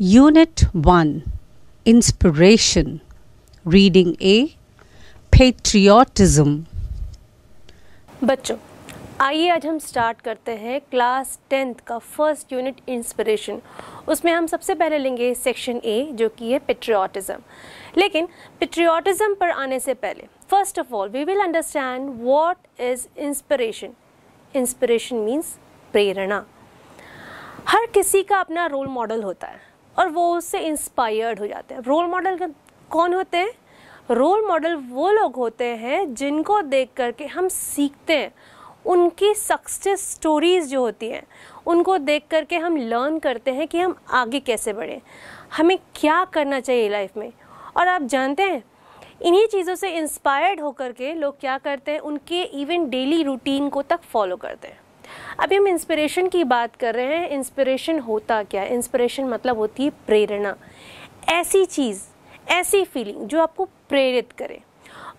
Unit 1 Inspiration. Reading A, Patriotism. बच्चों, आइए आज हम स्टार्ट करते हैं क्लास टेंथ का फ़र्स्ट यूनिट इंस्पिरेशन उसमें हम सबसे पहले लेंगे सेक्शन ए जो कि है पेट्रियाटिज्म लेकिन पेट्रियाटिज्म पर आने से पहले first of all we will understand what is inspiration inspiration means प्रेरणा। हर किसी का अपना रोल मॉडल होता है। और वो उससे इंस्पायर्ड हो जाते हैं। रोल मॉडल कौन होते हैं? रोल मॉडल वो लोग होते हैं जिनको देख करके हम सीखते हैं। उनकी सक्सेस स्टोरीज़ जो होती हैं, उनको देख करके हम लर्न करते हैं कि हम आगे कैसे बढ़ें। हमें क्या करना चाहिए लाइफ में? और आप जानते हैं, इन्हीं चीज़ों से इंस्पायर्ड होकर के लोग क्या करते हैं? उनके इवन डेली रूटीन को तक फॉलो करते हैं। अभी हम इंस्पिरेशन की बात कर रहे हैं। इंस्पिरेशन होता क्या? है इंस्पिरेशन मतलब होती है प्रेरणा। ऐसी चीज़, ऐसी फीलिंग जो आपको प्रेरित करे।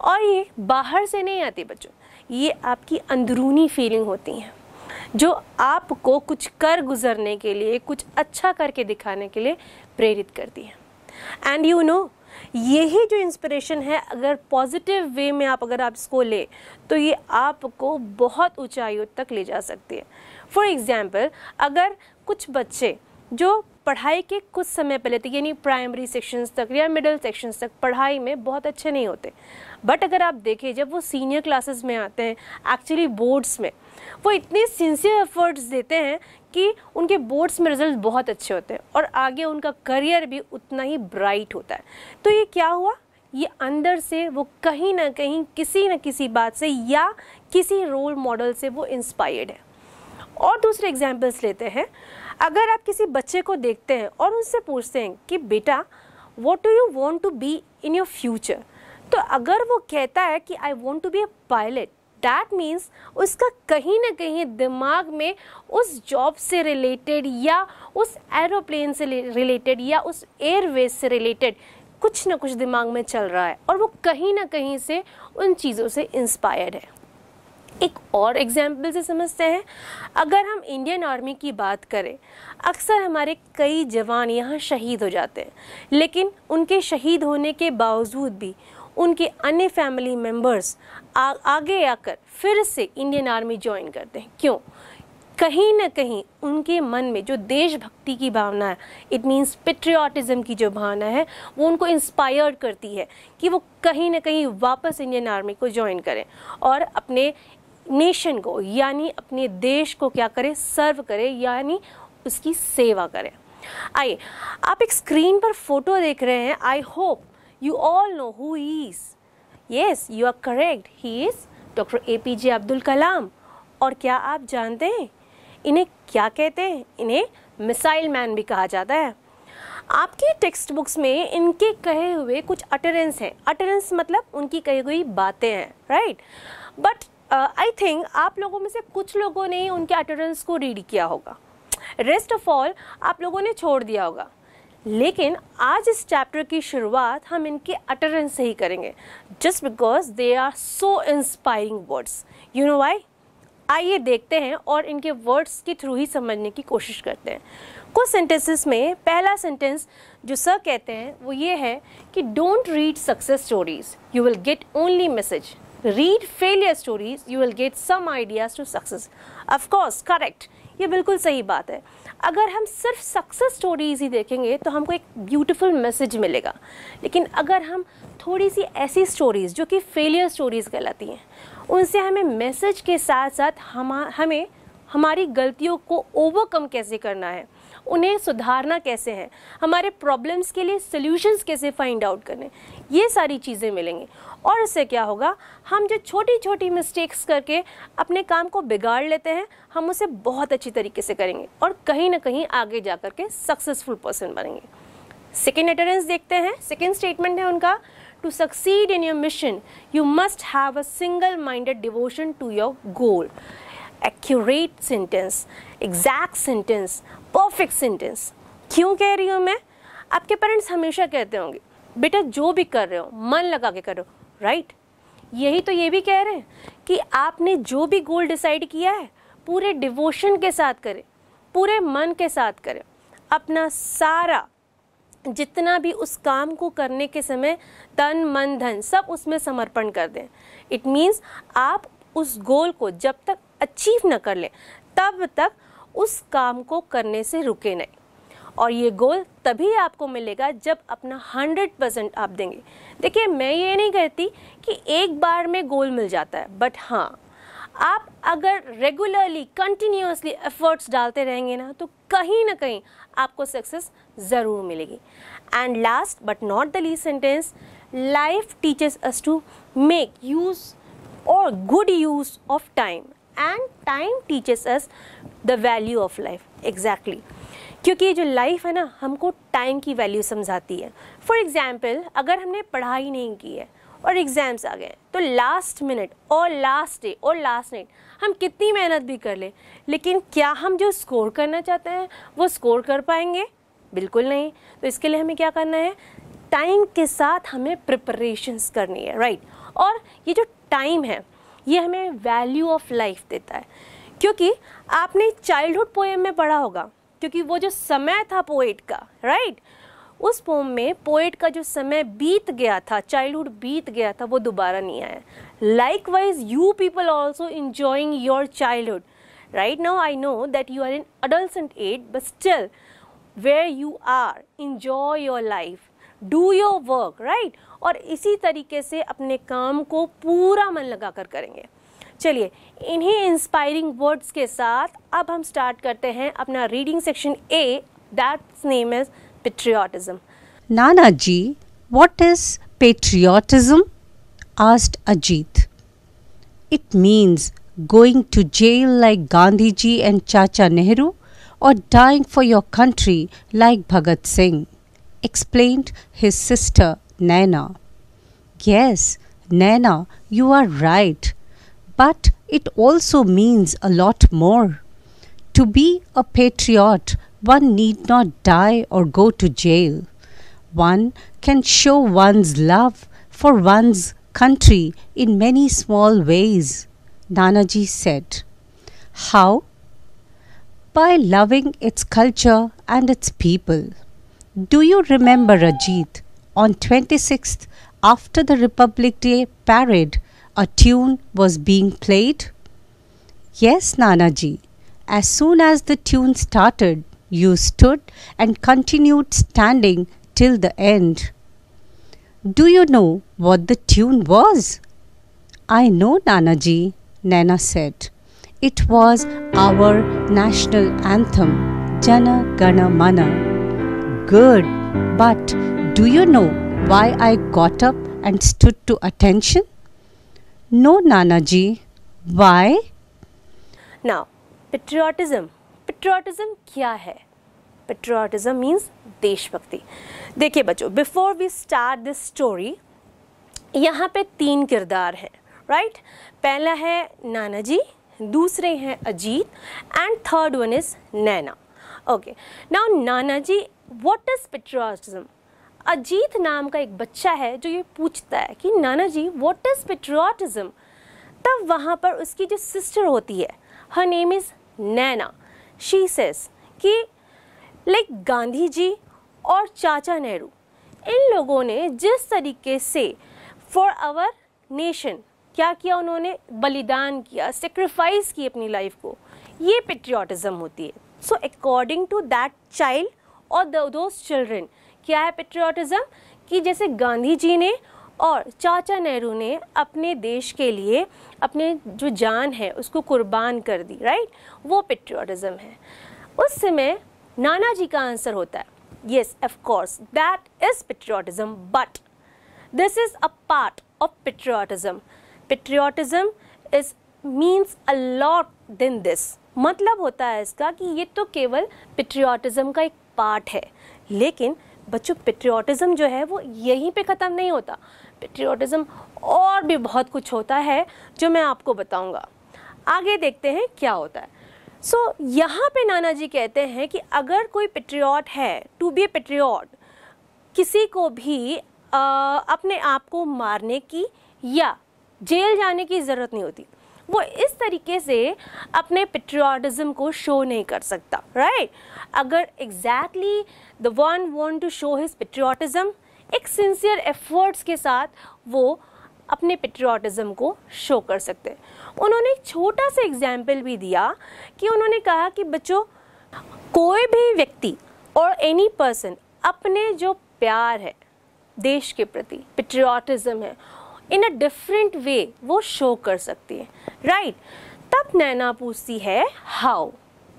और ये बाहर से नहीं आती बच्चों, ये आपकी अंदरूनी फीलिंग होती हैं, जो आपको कुछ कर गुजरने के लिए, कुछ अच्छा करके दिखाने के लिए प्रेरित करती है। एंड यू नो यही जो इंस्पिरेशन है, अगर पॉजिटिव वे में आप, अगर आप इसको ले तो ये आपको बहुत ऊंचाइयों तक ले जा सकती है। फॉर एग्ज़ाम्पल अगर कुछ बच्चे जो पढ़ाई के कुछ समय पहले तक यानी प्राइमरी सेक्शंस तक या मिडिल सेक्शंस तक पढ़ाई में बहुत अच्छे नहीं होते। बट अगर आप देखें, जब वो सीनियर क्लासेस में आते हैं एक्चुअली बोर्ड्स में, वो इतने सिंसियर एफर्ट्स देते हैं कि उनके बोर्ड्स में रिज़ल्ट बहुत अच्छे होते हैं और आगे उनका करियर भी उतना ही ब्राइट होता है। तो ये क्या हुआ? ये अंदर से वो कहीं ना कहीं, किसी न किसी बात से या किसी रोल मॉडल से वो इंस्पायर्ड है। और दूसरे एग्जाम्पल्स लेते हैं। अगर आप किसी बच्चे को देखते हैं और उनसे पूछते हैं कि, बेटा what do you want to be in your future तो अगर वो कहता है कि I want to be a pilot that means उसका कहीं ना कहीं दिमाग में उस जॉब से रिलेटेड या उस एरोप्लेन से रिलेटेड या उस एयरवेज से रिलेटेड कुछ ना कुछ दिमाग में चल रहा है और वो कहीं ना कहीं से उन चीज़ों से इंस्पायर्ड है। एक और एग्ज़ाम्पल से समझते हैं। अगर हम इंडियन आर्मी की बात करें, अक्सर हमारे कई जवान यहाँ शहीद हो जाते हैं, लेकिन उनके शहीद होने के बावजूद भी उनके अन्य फैमिली मेंबर्स आगे आकर फिर से इंडियन आर्मी ज्वाइन करते हैं। क्यों? कहीं ना कहीं उनके मन में जो देशभक्ति की भावना है इट मीन्स पेट्रियाटिज़म की जो भावना है, वो उनको इंस्पायर करती है कि वो कहीं ना कहीं वापस इंडियन आर्मी को ज्वाइन करें और अपने नेशन को, यानी अपने देश को क्या करें सर्व करें, यानी उसकी सेवा करें। आइए, आप एक स्क्रीन पर फ़ोटो देख रहे हैं। I hope you all know who is yes you are correct he is doctor A P J Abdul Kalam और क्या आप जानते हैं? इन्हें क्या कहते हैं? इन्हें मिसाइल मैन भी कहा जाता है। आपकी टेक्स्ट बुक्स में इनके कहे हुए कुछ अटरेंस हैं। अटरेंस मतलब उनकी कही हुई बातें हैं राइट बट आई थिंक आप लोगों में से कुछ लोगों ने उनके अटरेंस को रीड किया होगा। रेस्ट ऑफ़ ऑल आप लोगों ने छोड़ दिया होगा। लेकिन आज इस चैप्टर की शुरुआत हम इनके अटरेंस से ही करेंगे just because they are so inspiring words you know why आइए देखते हैं और इनके वर्ड्स के थ्रू ही समझने की कोशिश करते हैं। कुछ सेंटेंसेस में पहला सेंटेंस जो सर कहते हैं, वो ये है कि don't read success stories you will get only message read failure stories you will get some ideas to success of course correct ये बिल्कुल सही बात है। अगर हम सिर्फ़ सक्सेस स्टोरीज ही देखेंगे तो हमको एक ब्यूटीफुल मैसेज मिलेगा। लेकिन अगर हम थोड़ी सी ऐसी स्टोरीज़ जो कि फेलियर स्टोरीज़ कहलाती हैं, उनसे हमें मैसेज के साथ साथ हम, हमें हमारी गलतियों को ओवरकम कैसे करना है? उन्हें सुधारना कैसे है? हमारे प्रॉब्लम्स के लिए सोल्यूशंस कैसे फाइंड आउट करने? ये सारी चीज़ें मिलेंगी। और इससे क्या होगा? हम जो छोटी छोटी मिस्टेक्स करके अपने काम को बिगाड़ लेते हैं, हम उसे बहुत अच्छी तरीके से करेंगे और कहीं ना कहीं आगे जा कर के सक्सेसफुल पर्सन बनेंगे। सेकेंड अटेंडेंस देखते हैं। सेकेंड स्टेटमेंट है उनका to succeed in your mission you must have a single minded devotion to your goal accurate sentence exact sentence perfect sentence क्यों कह रही हूँ मैं? आपके पेरेंट्स हमेशा कहते होंगे, बेटा, जो भी कर रहे हो, मन लगा के करो राइट यही तो ये भी कह रहे हैं कि आपने जो भी गोल डिसाइड किया है, पूरे डिवोशन के साथ करें, पूरे मन के साथ करें। अपना सारा, जितना भी उस काम को करने के समय तन, मन, धन, सब उसमें समर्पण कर दें। इट मीन्स आप उस गोल को जब तक अचीव न कर लें, तब तक उस काम को करने से रुके नहीं। और ये गोल तभी आपको मिलेगा जब अपना हंड्रेड परसेंट आप देंगे। देखिए, मैं ये नहीं कहती कि एक बार में गोल मिल जाता है बट हाँ आप अगर रेगुलरली कंटिन्यूसली एफर्ट्स डालते रहेंगे ना तो कहीं ना कहीं आपको सक्सेस ज़रूर मिलेगी। And last but not the least sentence life teaches us to make use और good use of time and time teaches us the value of life exactly क्योंकि ये जो लाइफ है ना, हमको टाइम की वैल्यू समझाती है। फॉर एग्ज़ाम्पल अगर हमने पढ़ाई नहीं की है और एग्ज़ाम्स आ गए तो लास्ट मिनट और लास्ट डे और लास्ट नाइट हम कितनी मेहनत भी कर लें, लेकिन क्या हम जो स्कोर करना चाहते हैं, वो स्कोर कर पाएँगे? बिल्कुल नहीं। तो इसके लिए हमें क्या करना है? टाइम के साथ हमें प्रिपरेशंस करनी है राइट और ये जो टाइम है, ये हमें वैल्यू ऑफ़ लाइफ देता है। क्योंकि आपने चाइल्डहुड पोएम में पढ़ा होगा क्योंकि वो जो समय था पोएट का राइट उस पोम में पोएट का जो समय बीत गया था चाइल्डहुड बीत गया था, वो दोबारा नहीं आया। Likewise you people also enjoying your childhood right now I know that you are in adult age but still where you are enjoy your life do your work right और इसी तरीके से अपने काम को पूरा मन लगा कर करेंगे। चलिए, इन्हीं इंस्पायरिंग वर्ड्स के साथ अब हम स्टार्ट करते हैं अपना reading section A that's name is patriotism Nana ji what is patriotism asked Ajit it means going to jail like Gandhi ji and Chacha Nehru और dying for your country like Bhagat Singh explain his sister Naina yes Naina you are right But it also means a lot more. To be a patriot one need not die or go to jail. One can show one's love for one's country in many small ways, Nanaji said. How? By loving its culture and its people. Do you remember, Ajit, on 26th, after the Republic Day parade, a tune was being played? Yes, Nanaji. As soon as the tune started, you stood and continued standing till the end. Do you know what the tune was? I know, Nanaji, Nana said. It was our national anthem, Jana Gana Mana. Good, but do you know why I got up and stood to attention? No, Nanaji. Why? Now, patriotism. Patriotism क्या है? Patriotism means देशभक्ति. देखिए बच्चों before we start this story यहाँ पे तीन किरदार हैं राइट पहला है नाना जी दूसरे हैं Ajit and third one is Naina. Okay now Nana ji what is patriotism Ajit नाम का एक बच्चा है जो ये पूछता है कि, नाना जी व्हाट इज़ पेट्रियाटिज्म तब वहाँ पर उसकी जो सिस्टर होती है her name is Naina she says कि लाइक गांधी जी और चाचा नेहरू इन लोगों ने जिस तरीके से फॉर आवर नेशन क्या किया उन्होंने? बलिदान किया सेक्रीफाइस की अपनी लाइफ को। ये पेट्रियाटिज्म होती है। So according to that child और दोज चिल्ड्रन क्या है पेट्रियाटिज्म कि जैसे गांधी जी ने और चाचा नेहरू ने अपने देश के लिए अपने जो जान है, उसको कुर्बान कर दी राइट वो पेट्रियाटिज्म है। उस समय नाना जी का आंसर होता है। Yes of course that is patriotism but this is a part of patriotism patriotism is means a lot than this मतलब होता है इसका कि ये तो केवल पेट्रियाटिज्म का एक पार्ट है। लेकिन बच्चों पेट्रियाटिज़म जो है वो यहीं पे ख़त्म नहीं होता। पेट्रियाटिज्म और भी बहुत कुछ होता है जो मैं आपको बताऊँगा। आगे देखते हैं क्या होता है। सो so, यहाँ पे नाना जी कहते हैं कि अगर कोई पेट्रियाट है टू बी ए पेट्रियाट किसी को भी आ, अपने आप को मारने की या जेल जाने की ज़रूरत नहीं होती वो इस तरीके से अपने पेट्रियाटिज़म को शो नहीं कर सकता राइट अगर exactly the one want to show his patriotism एक सिंसियर एफर्ट्स के साथ वो अपने पेट्रियाटिज़म को शो कर सकते उन्होंने एक छोटा सा एग्ज़ाम्पल भी दिया कि उन्होंने कहा कि बच्चों, कोई भी व्यक्ति और एनी पर्सन अपने जो प्यार है, देश के प्रति पेट्रियाटिज्म है इन अ डिफरेंट वे वो शो कर सकती है। Right right? तब नैना पूछती है हाउ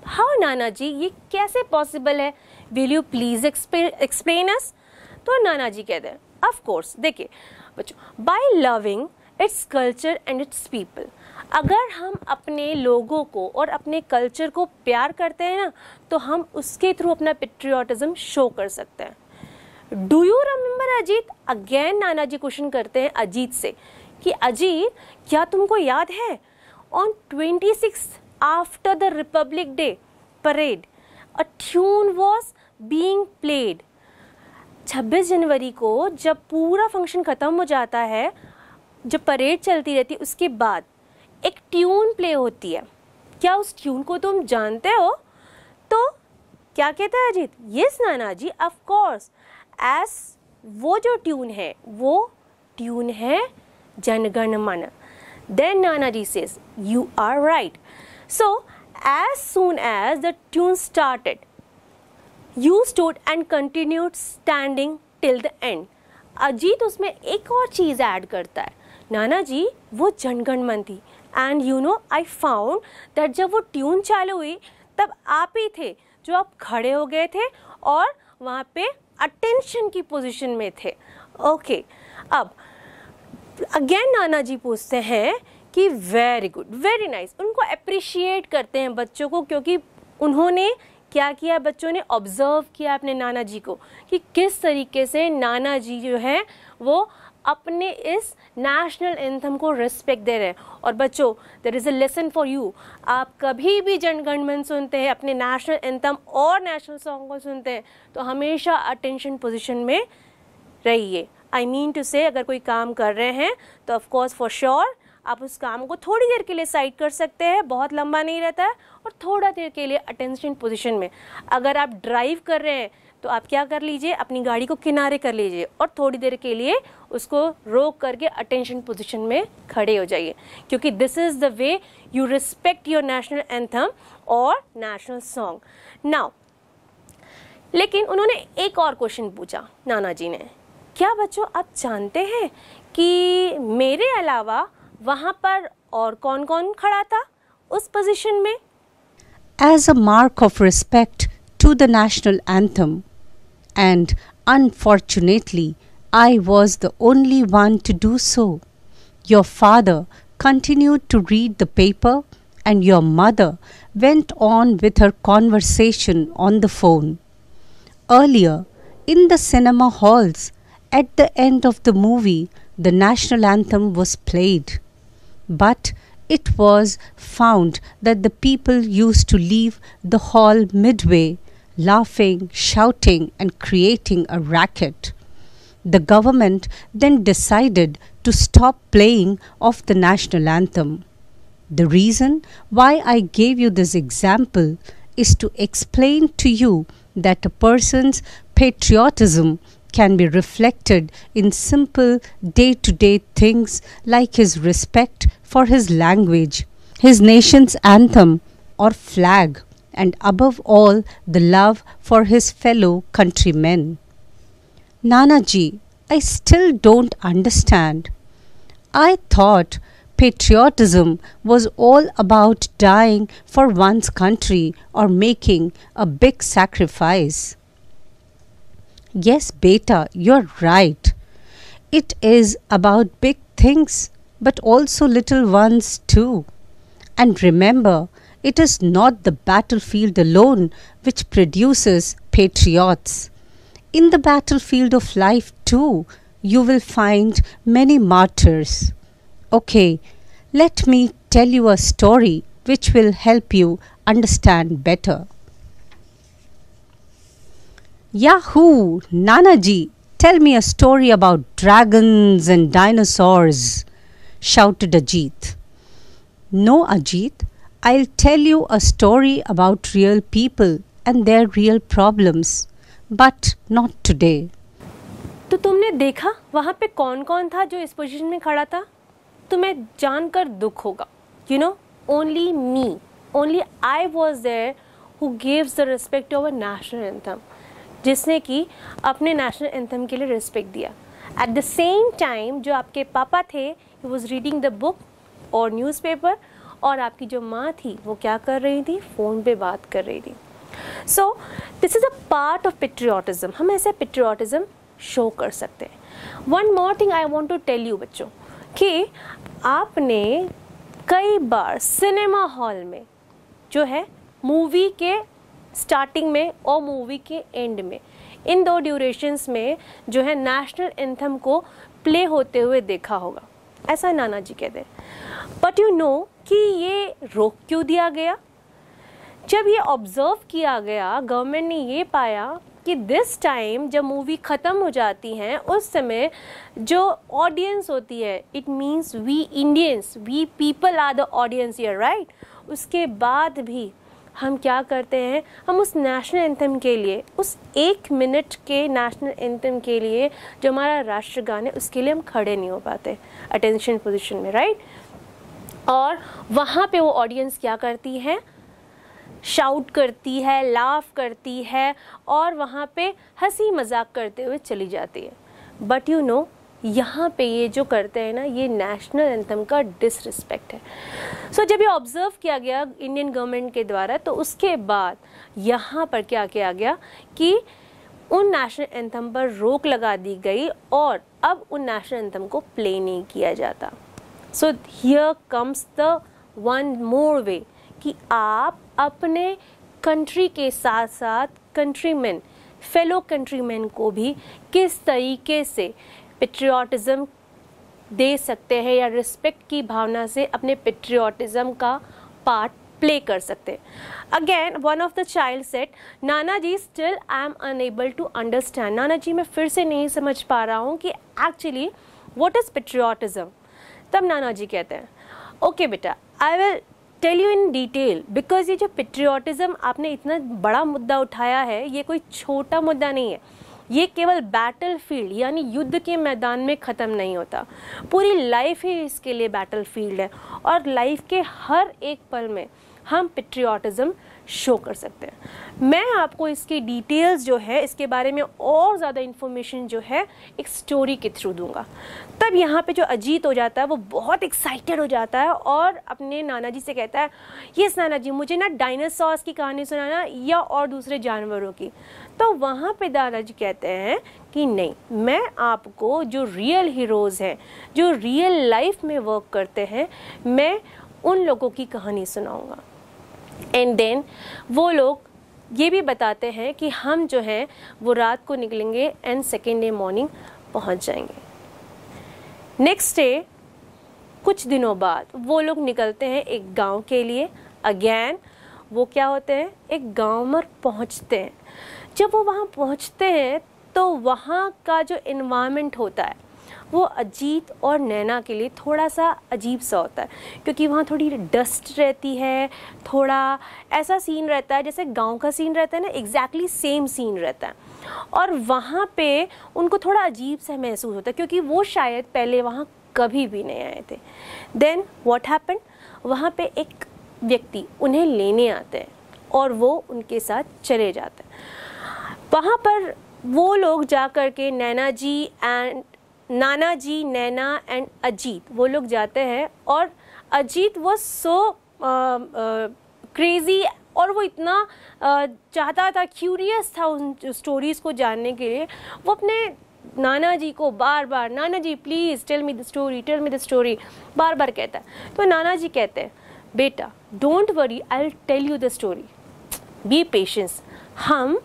हाउ नाना जी ये कैसे पॉसिबल है? Will you please explain us तो नाना जी कहते हैं ऑफ़ कोर्स देखिए, बच्चों by loving its culture and its people अगर हम अपने लोगों को और अपने कल्चर को प्यार करते हैं ना तो हम उसके थ्रू अपना पेट्रियाटिज्म शो कर सकते हैं. Do you remember Ajit again Nana ji question करते हैं अजीत से, कि, अजीत, क्या तुमको याद है? Twenty six after the republic day parade a tune was being played 26 जनवरी को जब पूरा फ़ंक्शन ख़त्म हो जाता है, जब परेड चलती रहती है, उसके बाद एक ट्यून प्ले होती है। क्या उस ट्यून को तुम जानते हो? तो क्या कहता है अजीत? यस नाना जी ऑफ़ कोर्स एस वो जो ट्यून है, वो ट्यून है Jana Gana Mana. Nana ji says you are right so as soon as the tune started you stood and continued standing till the end Ajit उसमें एक और चीज़ ऐड करता है। नाना जी वो जनगण मन थी। And you know I found that जब वो tune चालू हुई तब आप ही थे जो आप खड़े हो गए थे और वहाँ पे अटेंशन की पोजीशन में थे। ओके okay, अब अगेन नाना जी पूछते हैं कि वेरी गुड वेरी नाइस उनको अप्रिशिएट करते हैं बच्चों को क्योंकि उन्होंने क्या किया? बच्चों ने ऑब्ज़र्व किया अपने नाना जी को कि किस तरीके से नाना जी जो है, वो अपने इस नेशनल एंथम को रिस्पेक्ट दे रहे हैं। और बच्चों there is a lesson for you आप कभी भी जनगणमन सुनते हैं, अपने नेशनल एंथम और नेशनल सॉन्ग को सुनते हैं तो हमेशा अटेंशन पोजिशन में रहिए। आई मीन टू से अगर कोई काम कर रहे हैं तो ऑफकोर्स फॉर श्योर आप उस काम को थोड़ी देर के लिए साइड कर सकते हैं, बहुत लंबा नहीं रहता है, और थोड़ा देर के लिए अटेंशन पोजिशन में। अगर आप ड्राइव कर रहे हैं तो आप क्या कर लीजिए, अपनी गाड़ी को किनारे कर लीजिए, और थोड़ी देर के लिए उसको रोक करके अटेंशन पोजीशन में खड़े हो जाइए। क्योंकि this is the way you respect your national anthem और नेशनल सॉन्ग नाउ लेकिन उन्होंने एक और क्वेश्चन पूछा, नाना जी ने। क्या बच्चों आप जानते हैं कि मेरे अलावा वहाँ पर और कौन कौन खड़ा था उस पोजीशन में? As a mark of respect to the national anthem and unfortunately I was the only one to do so your father continue to read the paper and your mother went on with her conversation on the phone earlier in the cinema halls at the end of the movie, the national anthem was played. But it was found that the people used to leave the hall midway laughing, shouting, and creating a racket. The government then decided to stop playing of the national anthem. The reason why I gave you this example is to explain to you that a person's patriotism can be reflected in simple day to day things like his respect for his language, his nation's anthem, or flag and above all the love for his fellow countrymen. Nanaji, I still don't understand. I thought patriotism was all about dying for one's country or making a big sacrifice. Yes, beta, you're right. It is about big things, but also little ones too. And remember, it is not the battlefield alone which produces patriots. In the battlefield of life, too, you will find many martyrs. Okay, let me tell you a story which will help you understand better. Yahoo! Nanaji, tell me a story about dragons and dinosaurs, shouted Ajit. No, Ajit. I'll tell you a story about real people and their real problems, but not today. तो तुमने देखा वहाँ पे कौन कौन था जो इस पोजीशन में खड़ा था तुम्हें जानकर दुख होगा you know only me only I was there who gives the respect to our national anthem जिसने कि अपने नेशनल एंथम के लिए रिस्पेक्ट दिया। एट द सेम टाइम जो आपके पापा थे he was reading the book और न्यूज़पेपर और आपकी जो माँ थी, वो क्या कर रही थी? फ़ोन पे बात कर रही थी। So this is a part of patriotism हम ऐसे पेट्रियाटिज़म शो कर सकते हैं। One more thing I want to tell you बच्चों, कि आपने कई बार सिनेमा हॉल में जो है मूवी के स्टार्टिंग में और मूवी के एंड में। इन दो ड्यूरेशंस में जो है नेशनल एंथम को प्ले होते हुए देखा होगा। ऐसा नाना जी कहते हैं। बट यू नो कि ये रोक क्यों दिया गया? जब ये ऑब्ज़र्व किया गया गवर्नमेंट ने ये पाया कि दिस टाइम जब मूवी ख़त्म हो जाती है, उस समय जो ऑडियंस होती है it means we Indians we people are the audience yeah right उसके बाद भी हम क्या करते हैं? हम उस नेशनल एंथम के लिए, उस एक मिनट के नेशनल एंथम के लिए जो हमारा राष्ट्रगान है, उसके लिए हम खड़े नहीं हो पाते अटेंशन पोजिशन में राइट और वहाँ पे वो ऑडियंस क्या करती है? शाउट करती है लाफ करती है और वहाँ पे हँसी मज़ाक करते हुए चली जाती है। बट यू नो यहाँ पे ये जो करते हैं ना ये नेशनल एंथम का डिसरिस्पेक्ट है। सो so, जब ये ऑब्ज़र्व किया गया इंडियन गवर्नमेंट के द्वारा तो उसके बाद यहाँ पर क्या किया गया कि उन नेशनल एंथम पर रोक लगा दी गई और अब उन नेशनल एंथम को प्ले नहीं किया जाता। So here comes the one more way कि आप अपने कंट्री के साथ साथ कंट्रीमैन फेलो कंट्रीमैन को भी किस तरीके से पेट्रियाटिज़म दे सकते हैं या रिस्पेक्ट की भावना से अपने पेट्रियाटिज़म का पार्ट प्ले कर सकते again one of the child said nana ji still I am unable to understand nana ji मैं फिर से नहीं समझ पा रहा हूँ कि एक्चुअली वॉट इज़ पेट्रियाटिज़म तब नाना जी कहते हैं ओके okay, बेटा I will tell you in detail because ये जो पेट्रियाटिज़म आपने इतना बड़ा मुद्दा उठाया है ये कोई छोटा मुद्दा नहीं है। ये केवल बैटल फ़ील्ड यानी युद्ध के मैदान में ख़त्म नहीं होता। पूरी लाइफ ही इसके लिए बैटल फ़ील्ड है। और लाइफ के हर एक पल में हम पेट्रियाटिज़म शो कर सकते हैं। मैं आपको इसकी डिटेल्स जो है, इसके बारे में और ज़्यादा इन्फॉर्मेशन जो है, एक स्टोरी के थ्रू दूँगा। तब यहाँ पे जो अजीत हो जाता है, वो बहुत एक्साइटेड हो जाता है और अपने नाना जी से कहता है, यस नाना जी मुझे ना डायनासॉर्स की कहानी सुनाना या और दूसरे जानवरों की। तो वहाँ पे दादाजी कहते हैं कि नहीं, मैं आपको जो रियल हीरोज़ हैं, जो रियल लाइफ में वर्क करते हैं, मैं उन लोगों की कहानी सुनाऊँगा। एंड देन वो लोग ये भी बताते हैं कि हम जो हैं, वो रात को निकलेंगे एंड सेकेंड डे मॉर्निंग पहुँच जाएँगे। नेक्स्ट डे कुछ दिनों बाद वो लोग निकलते हैं एक गाँव के लिए। अगैन वो क्या होते हैं? एक गाँव में पहुँचते हैं। जब वो वहाँ पहुँचते हैं तो वहाँ का जो इन्वायरमेंट होता है वो अजीत और नैना के लिए थोड़ा सा अजीब सा होता है, क्योंकि वहाँ थोड़ी डस्ट रहती है, थोड़ा ऐसा सीन रहता है जैसे गाँव का सीन रहता है ना एग्जैक्टली सेम सीन रहता है। और वहाँ पे उनको थोड़ा अजीब सा महसूस होता है, क्योंकि वो शायद पहले वहाँ कभी भी नहीं आए थे। देन वॉट हैपन वहाँ पे एक व्यक्ति उन्हें लेने आते हैं और वो उनके साथ चले जाते हैं। वहाँ पर वो लोग जा कर के नैना जी and Nana ji, Naina and Ajit, वो लोग जाते हैं और अजीत वो सो क्रेज़ी और वो इतना चाहता था क्यूरियस था उन स्टोरीज़ को जानने के लिए। वो अपने नाना जी को बार बार nana ji please tell me the story tell me the story बार बार कहता है। तो नाना जी कहते हैं, बेटा don't worry I tell you the story be patience हम,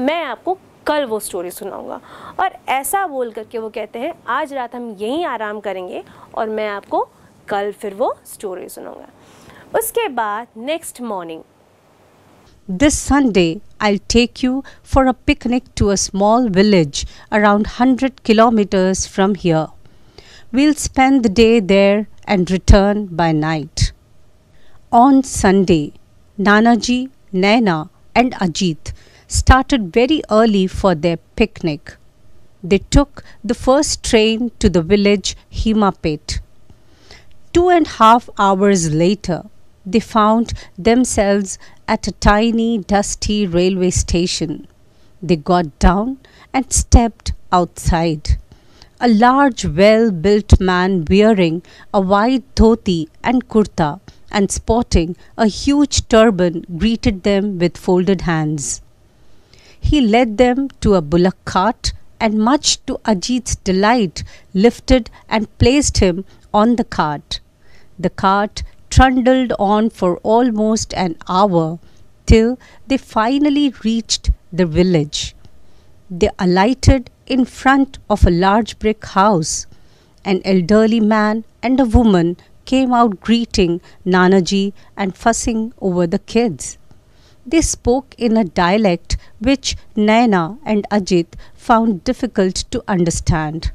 मैं आपको कल वो स्टोरी सुनाऊँगा। और ऐसा बोल करके वो कहते हैं, आज रात हम यहीं आराम करेंगे और मैं आपको कल फिर वो स्टोरी सुनाऊँगा। उसके बाद next morning this Sunday I take you for a picnic to a small village around hundred kilometers from here we'll spend the day there and return by night on Sunday nanaji Naina and Ajit started very early for their picnic. They took the first train to the village Himapet. Two and a half hours later, they found themselves at a tiny, dusty railway station. They got down and stepped outside. A large, well built man wearing a white dhoti and kurta and sporting a huge turban greeted them with folded hands. He led them to a bullock cart and, much to Ajit's delight, lifted and placed him on the cart. The cart trundled on for almost an hour till they finally reached the village. They alighted in front of a large brick house. An elderly man and a woman came out greeting Nanaji and fussing over the kids. They spoke in a dialect which Naina and Ajit found difficult to understand.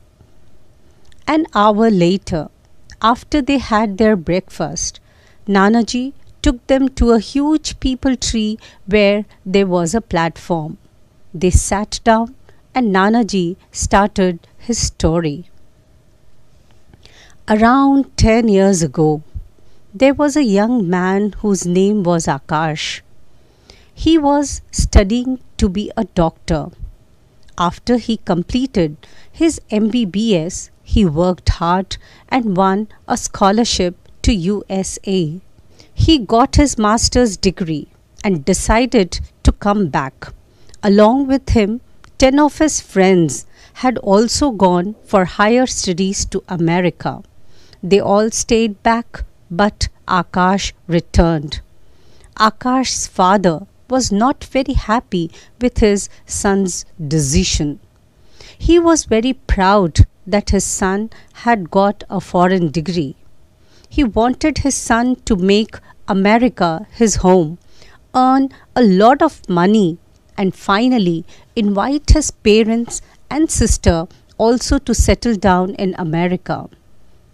An hour later, after they had their breakfast, Nanaji took them to a huge peepal tree where there was a platform. They sat down and Nanaji started his story. Around 10 years ago, there was a young man whose name was Akash. He was studying to be a doctor. After he completed his MBBS, he worked hard and won a scholarship to USA. He got his master's degree and decided to come back. Along with him, 10 of his friends had also gone for higher studies to America. They all stayed back, but Akash returned. Akash's father was not very happy with his son's decision. He was very proud that his son had got a foreign degree. He wanted his son to make America his home, earn a lot of money, and finally invite his parents and sister also to settle down in America.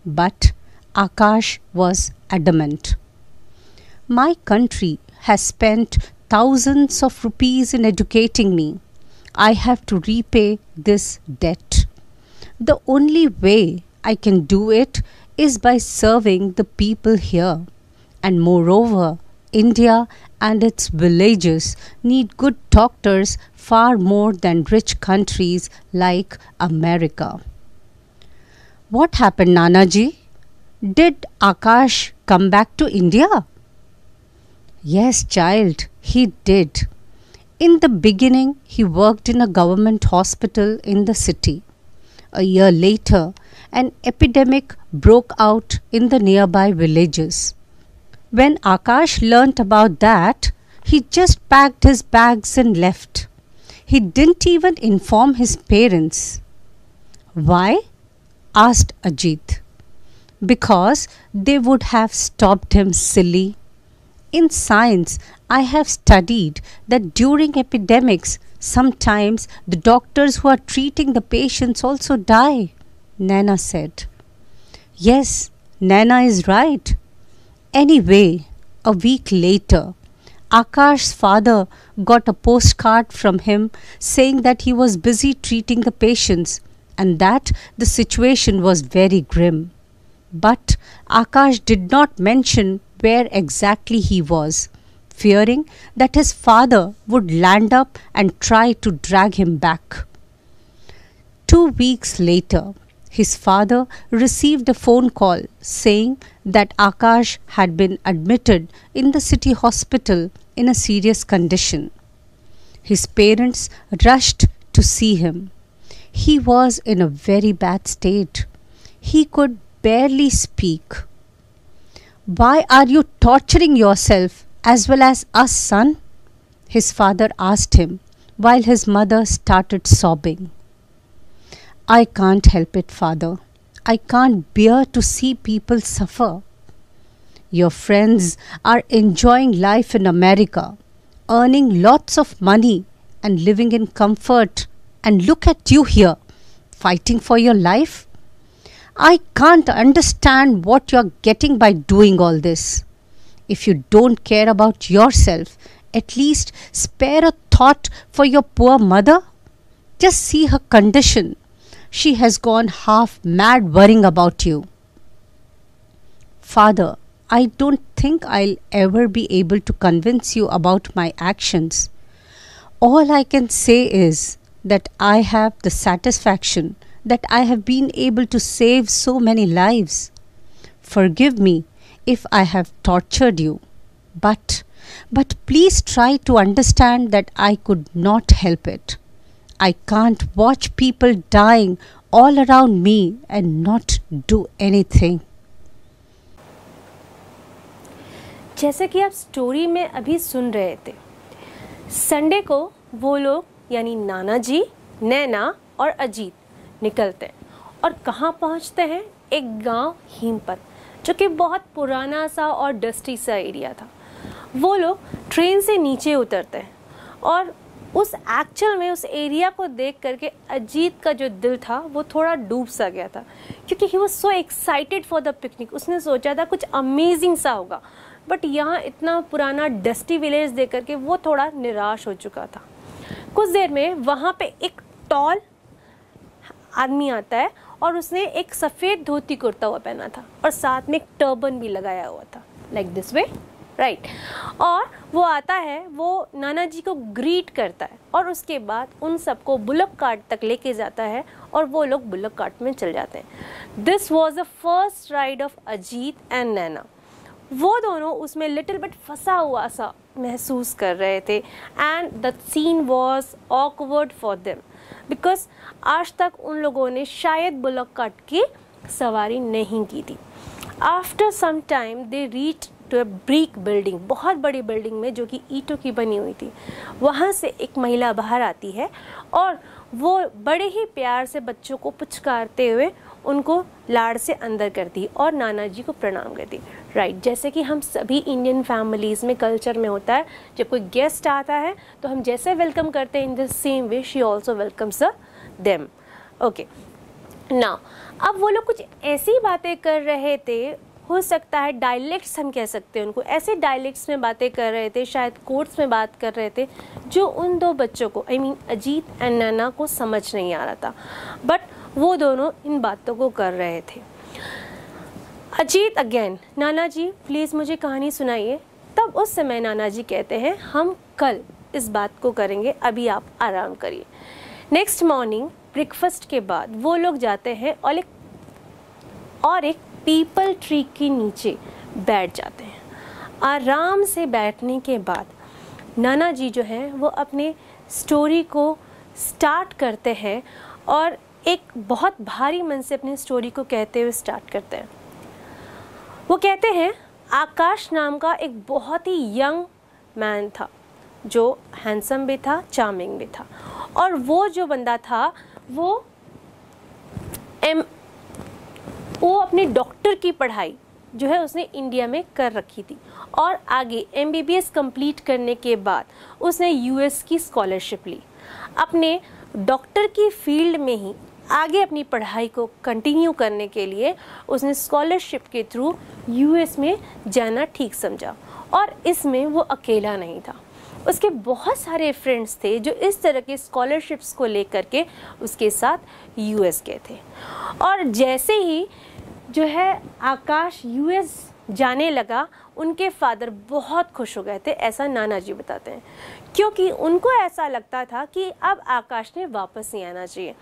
But Akash was adamant. My country has spent thousands of rupees in educating me. I have to repay this debt. The only way I can do it is by serving the people here. And moreover, India and its villages need good doctors far more than rich countries like America. What happened, Nanaji? Did Akash come back to India? Yes, child, he did. In the beginning, he worked in a government hospital in the city. A year later, an epidemic broke out in the nearby villages. When Akash learnt about that, he just packed his bags and left. He didn't even inform his parents. Why? asked Ajit. Because they would have stopped him, silly. In science, I have studied that during epidemics, sometimes the doctors who are treating the patients also die, Nana said. Yes, Nana is right. Anyway, a week later, Akash's father got a postcard from him saying that he was busy treating the patients and that the situation was very grim. But Akash did not mention where exactly he was, fearing that his father would land up and try to drag him back. Two weeks later, his father received a phone call saying that Akash had been admitted in the city hospital in a serious condition. His parents rushed to see him. He was in a very bad state. He could barely speak. Why are you torturing yourself as well as us, son? His father asked him while his mother started sobbing. I can't help it, father. I can't bear to see people suffer. Your friends are enjoying life in America, earning lots of money and living in comfort and look at you here, fighting for your life. I can't understand what you're getting by doing all this. If you don't care about yourself, at least spare a thought for your poor mother. Just see her condition. She has gone half mad worrying about you. Father, I don't think I'll ever be able to convince you about my actions. All I can say is that I have the satisfaction that I have been able to save so many lives. Forgive me if I have tortured you, but but please try to understand that I could not help it. I can't watch people dying all around me and not do anything. जैसे कि आप story में अभी सुन रहे थे Sunday को वो लोग यानी नाना जी नैना और अजीत निकलते हैं। और कहाँ पहुँचते हैं? एक गाँव हीमपत जो कि बहुत पुराना सा और डस्टी सा एरिया था। वो लोग ट्रेन से नीचे उतरते हैं और उस एक्चुअल में, उस एरिया को देख करके अजीत का जो दिल था, वो थोड़ा डूब सा गया था। क्योंकि he was so excited for the picnic उसने सोचा था कुछ अमेजिंग सा होगा। बट यहाँ इतना पुराना डस्टी विलेज देख करके वो थोड़ा निराश हो चुका था। कुछ देर में वहाँ पे एक टॉल आदमी आता है और उसने एक सफ़ेद धोती कुर्ता हुआ पहना था और साथ में एक टर्बन भी लगाया हुआ था लाइक दिस वे राइट और वो आता है, वो नाना जी को ग्रीट करता है और उसके बाद उन सबको बुलक कार्ट तक लेके जाता है और वो लोग बुलक कार्ट में चल जाते हैं। This was the first ride of Ajit and Naina वो दोनों उसमें लिटिल बट फंसा हुआ सा महसूस कर रहे थे and the scene was awkward for them because आज तक उन लोगों ने शायद बुलक कट की सवारी नहीं की थी। After some time they reach to a brick building बहुत बड़ी बिल्डिंग में जो कि ईटों की बनी हुई थी। वहाँ से एक महिला बाहर आती है और वो बड़े ही प्यार से बच्चों को पुचकारते हुए उनको लाड़ से अंदर कर दी और नाना जी को प्रणाम कर दी राइट right, जैसे कि हम सभी इंडियन फैमिलीज़ में कल्चर में होता है जब कोई गेस्ट आता है तो हम जैसे वेलकम करते हैं in the same way she also welcomes them okay ना अब वो लोग कुछ ऐसी बातें कर रहे थे हो सकता है डायलेक्ट्स हम कह सकते हैं उनको ऐसे डायलेक्ट्स में बातें कर रहे थे शायद कोर्ट्स में बात कर रहे थे जो उन दो बच्चों को I I mean mean, Ajit and Naina को समझ नहीं आ रहा था। बट वो दोनों इन बातों को कर रहे थे। Ajit again Nana ji please मुझे कहानी सुनाइए। तब उस समय नाना जी कहते हैं, हम कल इस बात को करेंगे, अभी आप आराम करिए। नेक्स्ट मॉर्निंग ब्रेकफास्ट के बाद वो लोग जाते हैं और एक और एक पीपल ट्री के नीचे बैठ जाते हैं। आराम से बैठने के बाद नाना जी जो हैं, वो अपने स्टोरी को स्टार्ट करते हैं और एक बहुत भारी मन से अपनी स्टोरी को कहते हुए स्टार्ट करते हैं। वो कहते हैं, आकाश नाम का एक बहुत ही यंग मैन था, जो हैंडसम भी था चार्मिंग भी था। और वो जो बंदा था, वो एम वो अपने डॉक्टर की पढ़ाई जो है उसने इंडिया में कर रखी थी। और आगे M B B S complete करने के बाद उसने यूएस की स्कॉलरशिप ली। अपने डॉक्टर की फ़ील्ड में ही आगे अपनी पढ़ाई को कंटिन्यू करने के लिए उसने स्कॉलरशिप के थ्रू यूएस में जाना ठीक समझा। और इसमें वो अकेला नहीं था। उसके बहुत सारे फ्रेंड्स थे जो इस तरह के स्कॉलरशिप्स को लेकर के उसके साथ यूएस गए थे। और जैसे ही जो है आकाश यूएस जाने लगा, उनके फादर बहुत खुश हो गए थे। ऐसा नाना जी बताते हैं। क्योंकि उनको ऐसा लगता था कि अब आकाश ने वापस नहीं आना चाहिए।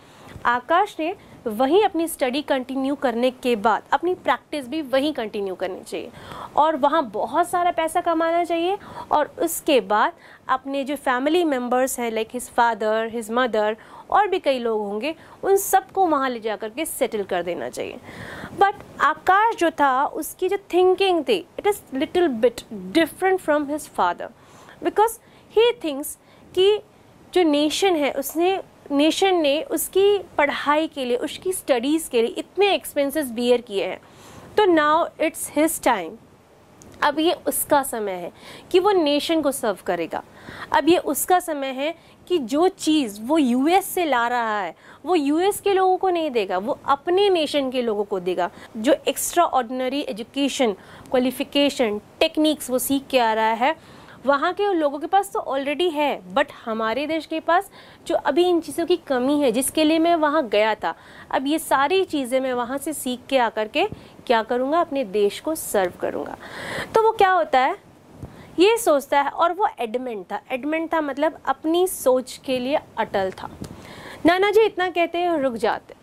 आकाश ने वहीं अपनी स्टडी कंटिन्यू करने के बाद, अपनी प्रैक्टिस भी वहीं कंटिन्यू करनी चाहिए। और वहाँ बहुत सारा पैसा कमाना चाहिए और उसके बाद अपने जो फैमिली मेंबर्स हैं like his father his mother और भी कई लोग होंगे, उन सबको वहाँ ले जा करके सेटल कर देना चाहिए। बट आकाश जो था, उसकी जो थिंकिंग थी it is little bit different from his father because he thinks कि जो नेशन है, उसने नेशन ने उसकी पढ़ाई के लिए, उसकी स्टडीज़ के लिए इतने एक्सपेंसेस बियर किए हैं। तो नाउ इट्स हिज टाइम अब ये उसका समय है कि वो नेशन को सर्व करेगा। अब ये उसका समय है कि जो चीज़ वो यूएस से ला रहा है, वो यूएस के लोगों को नहीं देगा, वो अपने नेशन के लोगों को देगा। जो extraordinary education qualification techniques वो सीख के आ रहा है, वहाँ के लोगों के पास तो ऑलरेडी है बट हमारे देश के पास जो अभी इन चीज़ों की कमी है, जिसके लिए मैं वहाँ गया था। अब ये सारी चीज़ें मैं वहाँ से सीख के आकर के क्या करूँगा? अपने देश को सर्व करूँगा। तो वो क्या होता है? ये सोचता है, और वो एडमेंट था। एडमेंट था मतलब अपनी सोच के लिए अटल था। नाना जी इतना कहते हैं, रुक जाते।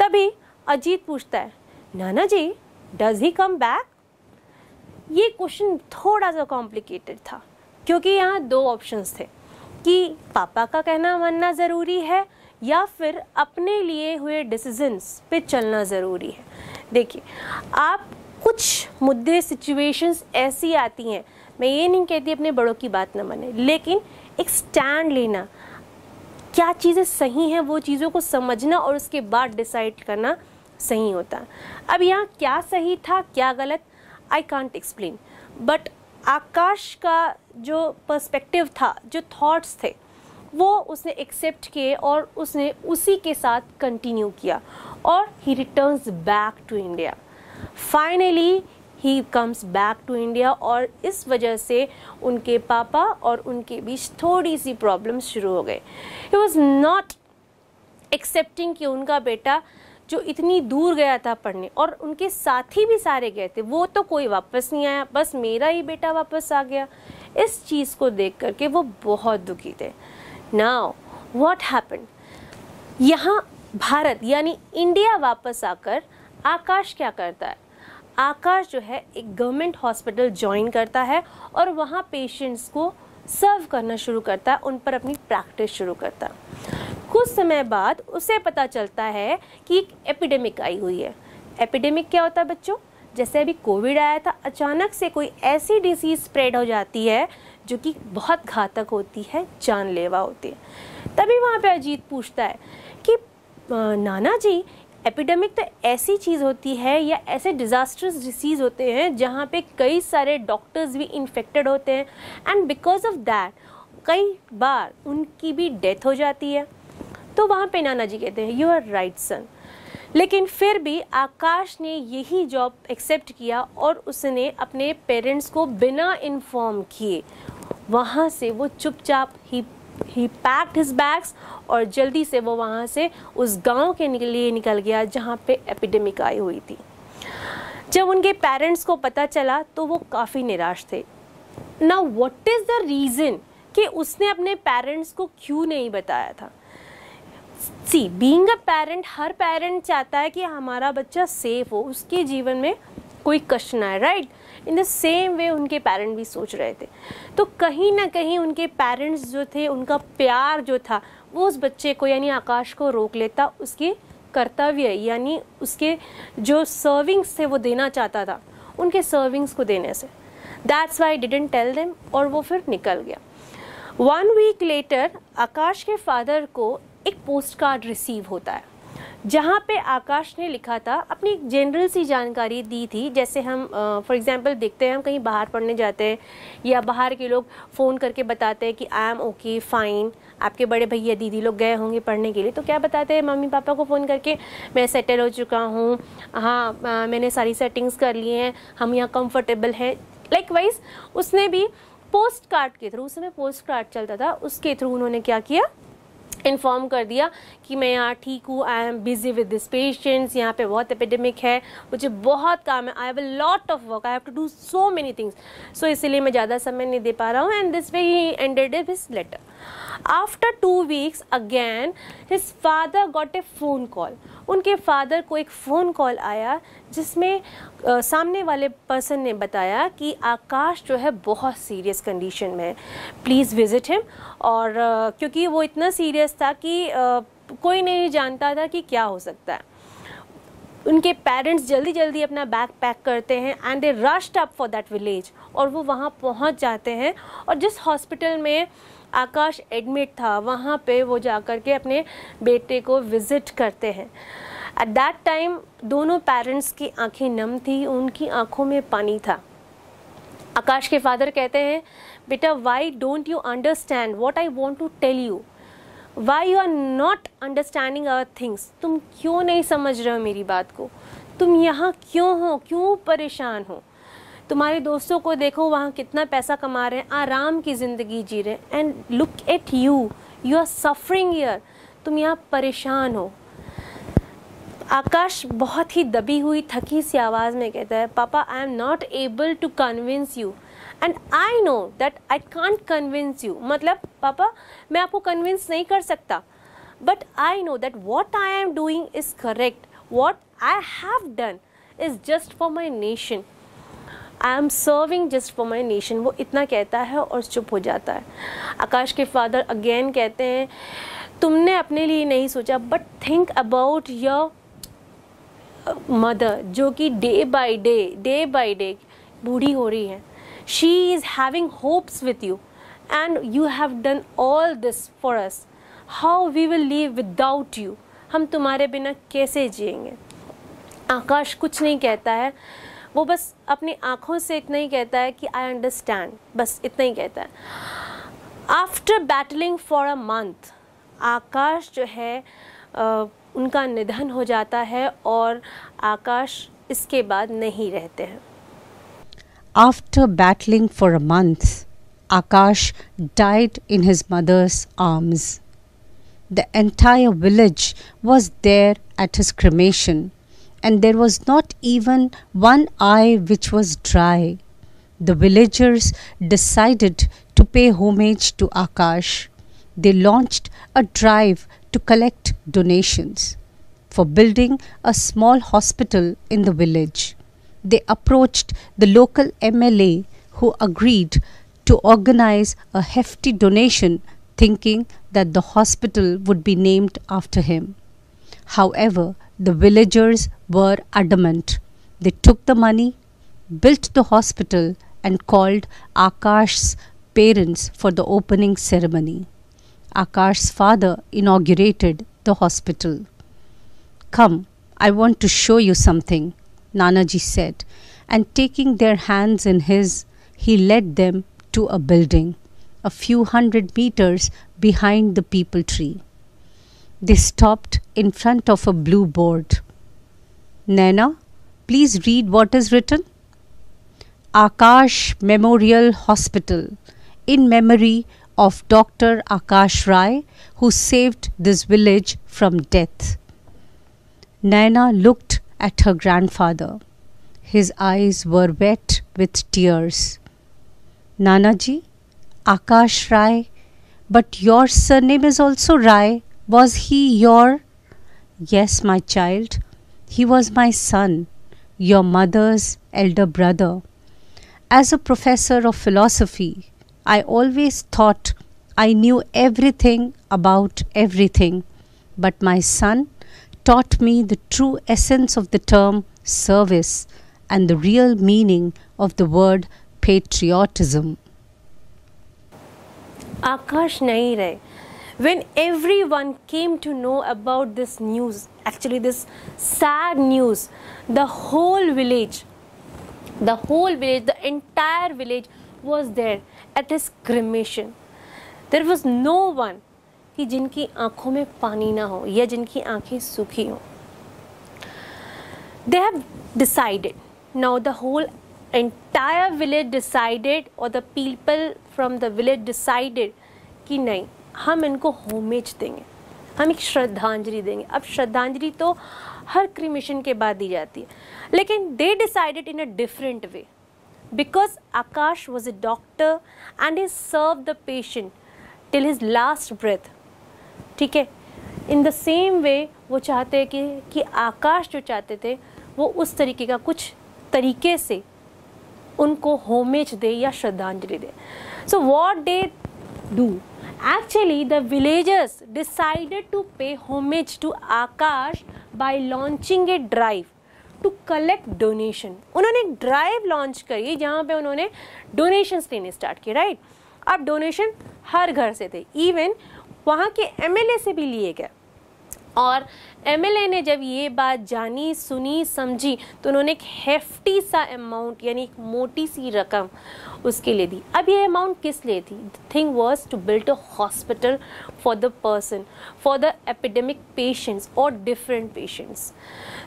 तभी अजीत पूछता है, nana ji does he come back ये क्वेश्चन थोड़ा सा कॉम्प्लिकेटेड था, क्योंकि यहाँ दो ऑप्शंस थे। कि पापा का कहना मानना ज़रूरी है या फिर अपने लिए हुए डिसीजंस पे चलना ज़रूरी है। देखिए, आप कुछ मुद्दे सिचुएशंस ऐसी आती हैं, मैं ये नहीं कहती अपने बड़ों की बात ना माने, लेकिन एक स्टैंड लेना, क्या चीज़ें सही हैं वो चीज़ों को समझना और उसके बाद डिसाइड करना सही होता। अब यहाँ क्या सही था, क्या गलत I can't explain but Akash का जो पर्सपेक्टिव था, जो थॉट्स थे, वो उसने एक्सेप्ट किए और उसने उसी के साथ कंटिन्यू किया और he returns back to India finally he comes back to India और इस वजह से उनके पापा और उनके बीच थोड़ी सी प्रॉब्लम शुरू हो गए ही वॉज़ नॉट एक्सेप्टिंग कि उनका बेटा जो इतनी दूर गया था पढ़ने, और उनके साथी भी सारे गए थे, वो तो कोई वापस नहीं आया, बस मेरा ही बेटा वापस आ गया। इस चीज़ को देख करके वो बहुत दुखी थे। नाउ वॉट हैपन यहाँ भारत, यानी इंडिया वापस आकर आकाश क्या करता है? आकाश जो है, एक गवर्नमेंट हॉस्पिटल ज्वाइन करता है, और वहाँ पेशेंट्स को सर्व करना शुरू करता, उन पर अपनी प्रैक्टिस शुरू करता। कुछ समय बाद उसे पता चलता है कि एक एपिडेमिक आई हुई है। एपिडेमिक क्या होता है बच्चों? जैसे अभी कोविड आया था, अचानक से कोई ऐसी डिसीज स्प्रेड हो जाती है, जो कि बहुत घातक होती है, जानलेवा होती है। तभी वहाँ पे अजीत पूछता है कि नाना जी एपिडेमिक तो ऐसी चीज़ होती है या ऐसे डिज़ास्टर्स डिसीज़ होते हैं जहाँ पे कई सारे डॉक्टर्स भी इन्फेक्टेड होते हैं एंड बिकॉज़ ऑफ़ दैट कई बार उनकी भी डेथ हो जाती है। तो वहाँ पे नाना जी कहते हैं यू आर राइट सन लेकिन फिर भी आकाश ने यही जॉब एक्सेप्ट किया और उसने अपने पेरेंट्स को बिना इन्फॉर्म किए, वहाँ से वो चुपचाप ही ही पैक्ड हिज बैग्स और जल्दी से वो वहाँ से उस गाँव के लिए निकल गया जहाँ पे एपिडेमिक आई हुई थी। जब उनके पेरेंट्स को पता चला तो वो काफ़ी निराश थे। ना वट इज़ द रीज़न कि उसने अपने पेरेंट्स को क्यों नहीं बताया था? सी बीइंग अ पेरेंट हर पेरेंट चाहता है कि हमारा बच्चा सेफ़ हो, उसके जीवन में कोई कष्ट ना आए right in the same way उनके पेरेंट भी सोच रहे थे। तो कहीं ना कहीं उनके पेरेंट्स जो थे, उनका प्यार जो था, वो उस बच्चे को, यानी आकाश को रोक लेता, उसके कर्तव्य, यानी उसके जो सर्विंग्स थे वो देना चाहता था, उनके सर्विंग्स को देने से। That's why didn't tell them और वो फिर निकल गया। वन वीक लेटर आकाश के फादर को एक पोस्ट कार्ड रिसीव होता है। जहाँ पे आकाश ने लिखा था, अपनी एक जनरल सी जानकारी दी थी, जैसे हम फॉर एग्जांपल देखते हैं, हम कहीं बाहर पढ़ने जाते हैं, या बाहर के लोग फ़ोन करके बताते हैं कि आई एम ओके फाइन आपके बड़े भैया दीदी लोग गए होंगे पढ़ने के लिए। तो क्या बताते हैं, मम्मी पापा को फ़ोन करके, मैं सेटल हो चुका हूँ हाँ मैंने सारी सेटिंग्स कर लिए हैं, हम यहाँ कंफर्टेबल हैं। लाइक वाइज उसने भी पोस्ट कार्ड के थ्रू उस समय पोस्ट कार्ड चलता था, उसके थ्रू उन्होंने क्या किया? इन्फॉर्म कर दिया कि मैं यहाँ ठीक हूँ I am busy with this patients यहाँ पे बहुत एपिडेमिक है, मुझे बहुत काम है I have a lot of work I have to do so many things so इसलिए मैं ज़्यादा समय नहीं दे पा रहा हूँ and this way he ended his letter after two weeks again his father got a phone call उनके फादर को एक फ़ोन कॉल आया जिसमें आ, सामने वाले पर्सन ने बताया कि आकाश जो है बहुत सीरियस कंडीशन में है। Please visit him. और आ, क्योंकि वो इतना सीरियस था कि आ, कोई नहीं जानता था कि क्या हो सकता है। उनके पेरेंट्स जल्दी जल्दी अपना बैग पैक करते हैं and they rushed up for that village और वो वहाँ पहुँच जाते हैं और जिस हॉस्पिटल में आकाश एडमिट था, वहाँ पे वो जा कर के अपने बेटे को विज़िट करते हैं। एट दैट टाइम दोनों पेरेंट्स की आँखें नम थी, उनकी आँखों में पानी था। आकाश के फादर कहते हैं, बेटा why don't you understand what I want to tell you why you are not understanding our things तुम क्यों नहीं समझ रहे हो मेरी बात को? तुम यहाँ क्यों हो? क्यों परेशान हो? तुम्हारे दोस्तों को देखो, वहाँ कितना पैसा कमा रहे हैं, आराम की ज़िंदगी जी रहे हैं। And look at you you are suffering yeah तुम यहाँ परेशान हो। आकाश बहुत ही दबी हुई, थकी सी आवाज़ में कहता है, पापा I am not able to convince you and I know that I can't convince you मतलब पापा, मैं आपको कन्विंस नहीं कर सकता। But I know that what I am doing is correct what I have done is just for my nation I am serving just for my nation वो इतना कहता है और चुप हो जाता है। आकाश के फादर अगेन कहते हैं, तुमने अपने लिए नहीं सोचा but think about your mother जो कि day by day day by day बूढ़ी हो रही है। She is having hopes with you and you have done all this for us how we will live without you हम तुम्हारे बिना कैसे जिएँगे? आकाश कुछ नहीं कहता है। वो बस अपनी आँखों से इतना ही कहता है कि आई अंडरस्टैंड बस इतना ही कहता है। After battling for a month Akash जो है उनका निधन हो जाता है और आकाश इसके बाद नहीं रहते हैं। After battling for a month, Akash died in his mother's arms. The entire village was there at his cremation, and there was not even one eye which was dry. The villagers decided to pay homage to Akash. They launched a drive to collect donations for building a small hospital in the village. They approached the local MLA who agreed to organize a hefty donation, thinking that the hospital would be named after him. However, the villagers were adamant. They took the money, built the hospital, and called Akash's parents for the opening ceremony. Akash's father inaugurated the hospital. Come, I want to show you something, Nanaji said, and taking their hands in his, he led them to a building a few hundred meters behind the peepal tree. They stopped in front of a blue board. Naina, please read what is written. Akash Memorial Hospital in memory of Dr. Akash Rai, who saved this village from death. Naina looked at her grandfather. His eyes were wet with tears. Nanaji, Akash Rai, but your surname is also Rai. Was he your? Yes, my child. He was my son, your mother's elder brother. As a professor of philosophy, I always thought I knew everything about everything, but my son taught me the true essence of the term service and the real meaning of the word patriotism. Akash nahi rahe. When everyone came to know about this news, actually this sad news, the whole village, the whole village, the entire village was there at his cremation. There was no one कि जिनकी आँखों में पानी ना हो या जिनकी आँखें सूखी हो। They have decided. Now the whole entire village decided or the people from the village decided कि नहीं, हम इनको होमेज देंगे। हम एक श्रद्धांजलि देंगे। अब श्रद्धांजलि तो हर क्रिमिशन के बाद दी जाती है। लेकिन they decided in a different way because Akash was a doctor and he serve the patient till his last breath ठीक है? इन द सेम वे वो चाहते हैं कि कि आकाश जो चाहते थे, वो उस तरीके का कुछ तरीके से उनको होमेज दे या श्रद्धांजलि दे। So what they do actually the villagers decided to pay homage to Akash by launching a drive to collect donation उन्होंने एक ड्राइव लॉन्च करी, जहाँ पे उन्होंने डोनेशंस लेने स्टार्ट किए राइट अब डोनेशन हर घर से थे। इवन वहाँ के एमएलए से भी लिए गए। और एमएलए ने जब ये बात जानी, सुनी, समझी तो उन्होंने एक हेफ्टी सा अमाउंट यानी एक मोटी सी रकम उसके लिए दी। अब ये अमाउंट किस लिए थी? The thing was to build a hospital for the person for the epidemic patients और डिफरेंट पेशेंट्स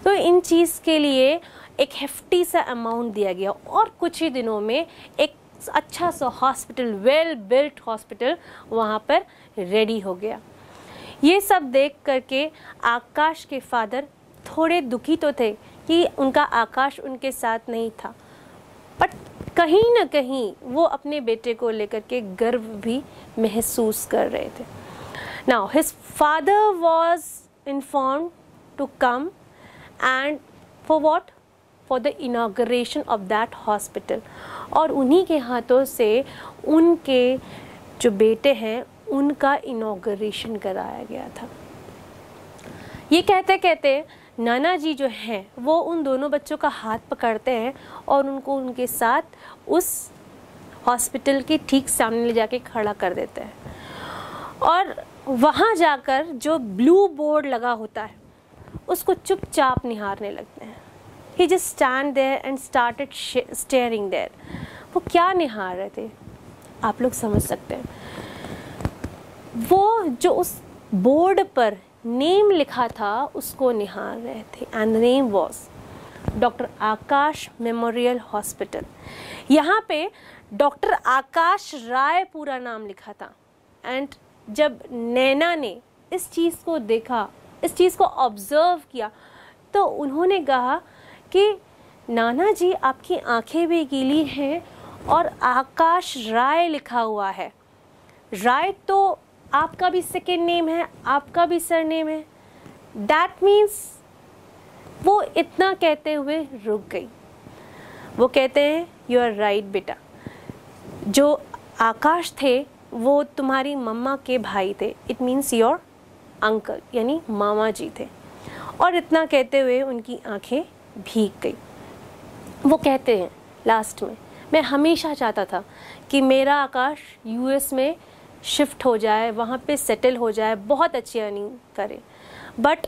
तो इन चीज़ के लिए एक हेफ्टी सा अमाउंट दिया गया। और कुछ ही दिनों में एक अच्छा सा हॉस्पिटल वेल बिल्ट हॉस्पिटल वहाँ पर रेडी हो गया। ये सब देख करके आकाश के फादर थोड़े दुखी तो थे कि उनका आकाश उनके साथ नहीं था। बट कहीं ना कहीं वो अपने बेटे को लेकर के गर्व भी महसूस कर रहे थे। Now his father was inform to come and for what for the inauguration of that hospital और उन्हीं के हाथों से उनके जो बेटे हैं, उनका इनाग्रेशन कराया गया था। ये कहते कहते नाना जी जो हैं, वो उन दोनों बच्चों का हाथ पकड़ते हैं और उनको उनके साथ उस हॉस्पिटल के ठीक सामने ले जाके खड़ा कर देते हैं। और वहाँ जाकर जो ब्लू बोर्ड लगा होता है, उसको चुपचाप निहारने लगते हैं। He just stand there and started staring there वो क्या निहार रहे थे? आप लोग समझ सकते हैं। वो जो उस बोर्ड पर नेम लिखा था, उसको निहार रहे थे। And name was doctor Akash memorial hospital यहाँ पे डॉक्टर आकाश राय पूरा नाम लिखा था। एंड जब नैना ने इस चीज़ को देखा, इस चीज़ को ऑब्ज़र्व किया तो उन्होंने कहा कि नाना जी आपकी आँखें भी गीली हैं और आकाश राय लिखा हुआ है। राय तो आपका भी सेकेंड नेम है, आपका भी सर नेम है। दैट मीन्स वो इतना कहते हुए रुक गई। वो कहते हैं यू आर राइट बेटा। जो आकाश थे, वो तुम्हारी मम्मा के भाई थे। इट मीन्स योर अंकल यानी मामा जी थे। और इतना कहते हुए उनकी आँखें भीग गई। वो कहते हैं लास्ट में, मैं हमेशा चाहता था कि मेरा आकाश यूएस में शिफ्ट हो जाए, वहाँ पे सेटल हो जाए, बहुत अच्छी अर्निंग करे। बट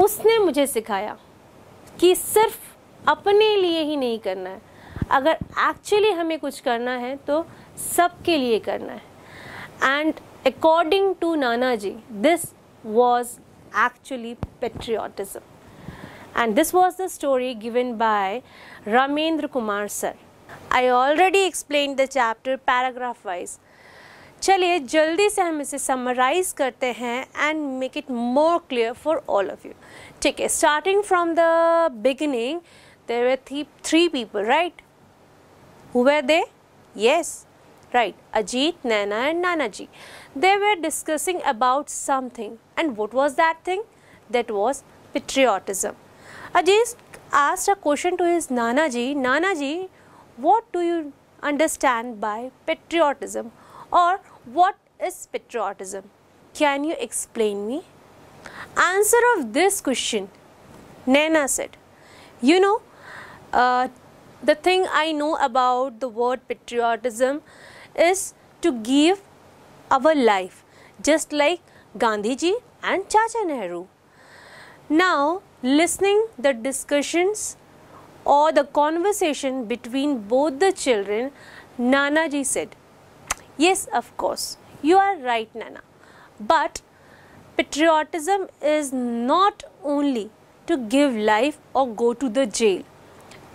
उसने मुझे सिखाया कि सिर्फ़ अपने लिए ही नहीं करना है। अगर एक्चुअली हमें कुछ करना है तो सबके लिए करना है। And according to nana ji this was actually patriotism. And this was the story given by Ramendra Kumar sir. I already explained the chapter paragraph wise. चलिए जल्दी से हम इसे समराइज करते हैं and make it more clear for all of you ठीक है starting from the beginning there were three three people right who were they yes right ajit nana and nanaji they were discussing about something and what was that thing that was patriotism ajit asked a question to his nanaji. Nanaji what do you understand by patriotism? Or what is patriotism? Can you explain me? Answer of this question nana said. You know uh, the thing I know about the word patriotism is to give our life just like Gandhiji and Chacha Nehru. Now listening the discussions or the conversation between both the children, Nana ji said, Yes, of course, you are right, Nana. But patriotism is not only to give life or go to the jail.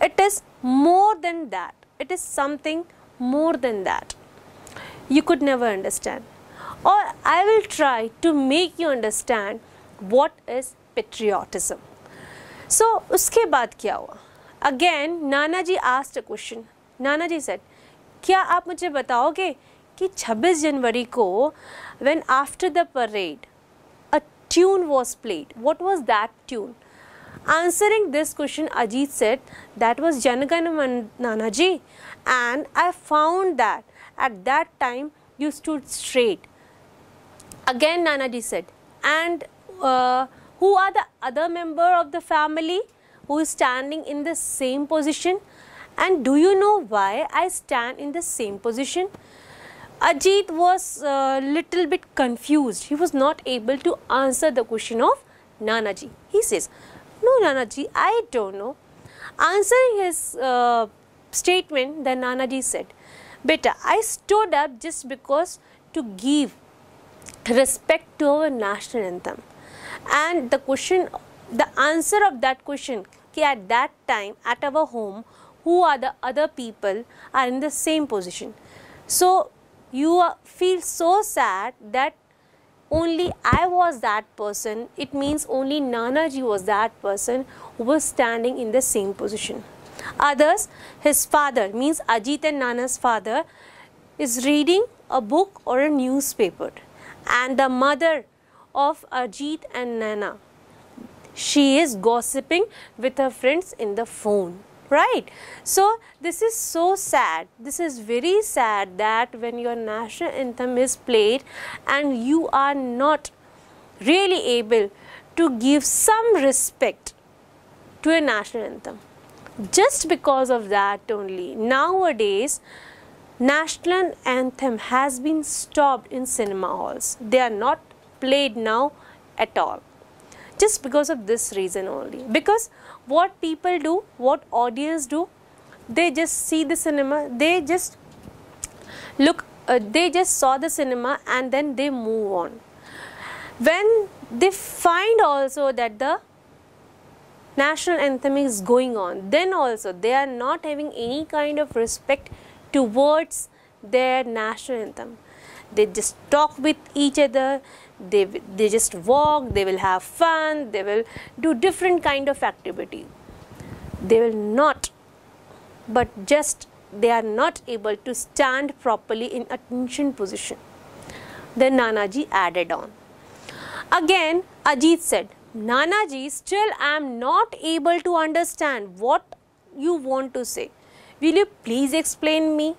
It is more than that. It is something more than that you could never understand. Or I will try to make you understand what is patriotism. So so, उसके बाद क्या हुआ? Again नाना जी asked a question नाना जी sir क्या आप मुझे बताओगे कि 26 जनवरी को when after the parade a tune was played what was that tune answering this question Ajit said that was Janagana Mana nana ji and I found that at that time you stood straight again nana ji said and who are the other member of the family who is standing in the same position? And do you know why I stand in the same position? Ajit was a little bit confused. He was not able to answer the question of Nanaji. He says, No, Nanaji, I don't know. Answering his uh, statement, the Nanaji said, Beta, I stood up just because to give respect to our national anthem. And the question, the answer of that question, at that time at our home, who are the other people are in the same position. So you feel so sad that only I was that person, it means only Nanaji was that person who was standing in the same position. Others, his father, means Ajit and Nana's father, is reading a book or a newspaper. And the mother of Ajit and Nana, she is gossiping with her friends in the phone right? So this is so sad. This is very sad that when your national anthem is played and you are not really able to give some respect to a national anthem. Just because of that only. Nowadays national anthem has been stopped in cinema halls. They are not played now at all. Just because of this reason only. Because what people do what audience do they just see the cinema they just look uh, they just saw the cinema and then they move on. When they find also that the national anthem is going on then also they are not having any kind of respect towards their national anthem. They just talk with each other they they just walk they will have fun they will do different kind of activity. They will not but just they are not able to stand properly in attention position. Then nanaji added on. Again ajit said nanaji still i am not able to understand what you want to say. Will you please explain me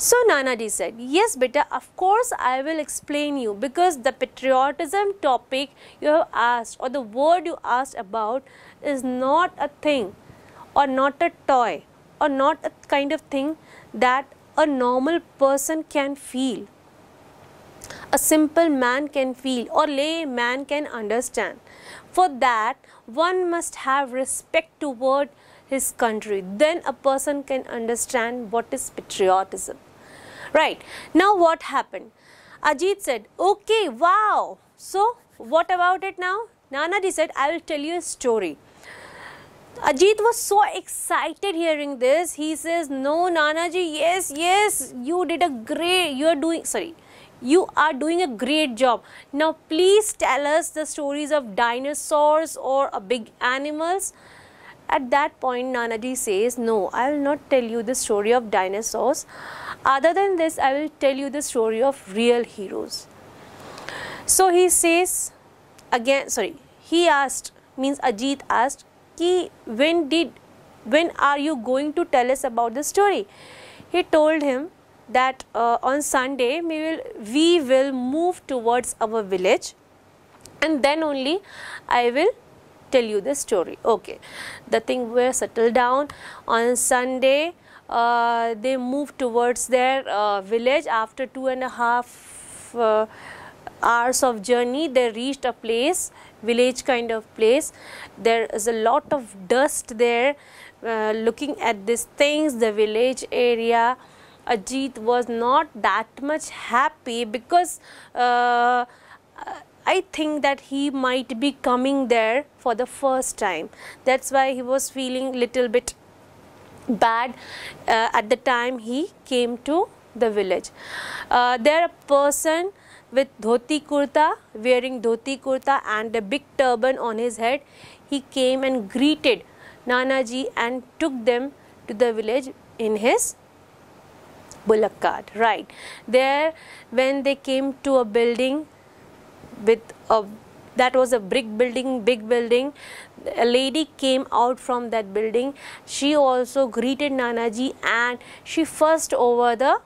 so Nanaji said, Yes, beta, of course I will explain you because the patriotism topic you have asked or the word you asked about is not a thing or not a toy or not a kind of thing that a normal person can feel. A simple man can feel or lay man can understand. For that, one must have respect toward his country. Then a person can understand what is patriotism. Right. Now what happened? Ajit said, okay, wow. So what about it now? Nanaji said, I will tell you a story. Ajit was so excited hearing this. He says, No, Nanaji, yes, yes, you did a great, you are doing, sorry, you are doing a great job. Now, please tell us the stories of dinosaurs or big animals. At that point, Nanaji says, No, I will not tell you the story of dinosaurs. Other than this, I will tell you the story of real heroes. So he says, again, sorry, he asked, means Ajit asked, Ki, when did, when are you going to tell us about the story? He told him that uh, on Sunday we will, we will move towards our village and then only I will tell you the story. Okay, the thing will settle down on Sunday uh, they moved towards their uh, village. After two and a half uh, hours of journey they reached a place village kind of place. There is a lot of dust there uh, looking at these things the village area. Ajit was not that much happy because uh, I think that he might be coming there for the first time. That's why he was feeling little bit bad uh, at the time he came to the village. Uh, there a person with dhoti kurta, wearing dhoti kurta and a big turban on his head, he came and greeted Nanaji and took them to the village in his bullock cart. Right. There when they came to a building with a that was a brick building big building a lady came out from that building. She also greeted nanaji and she first over the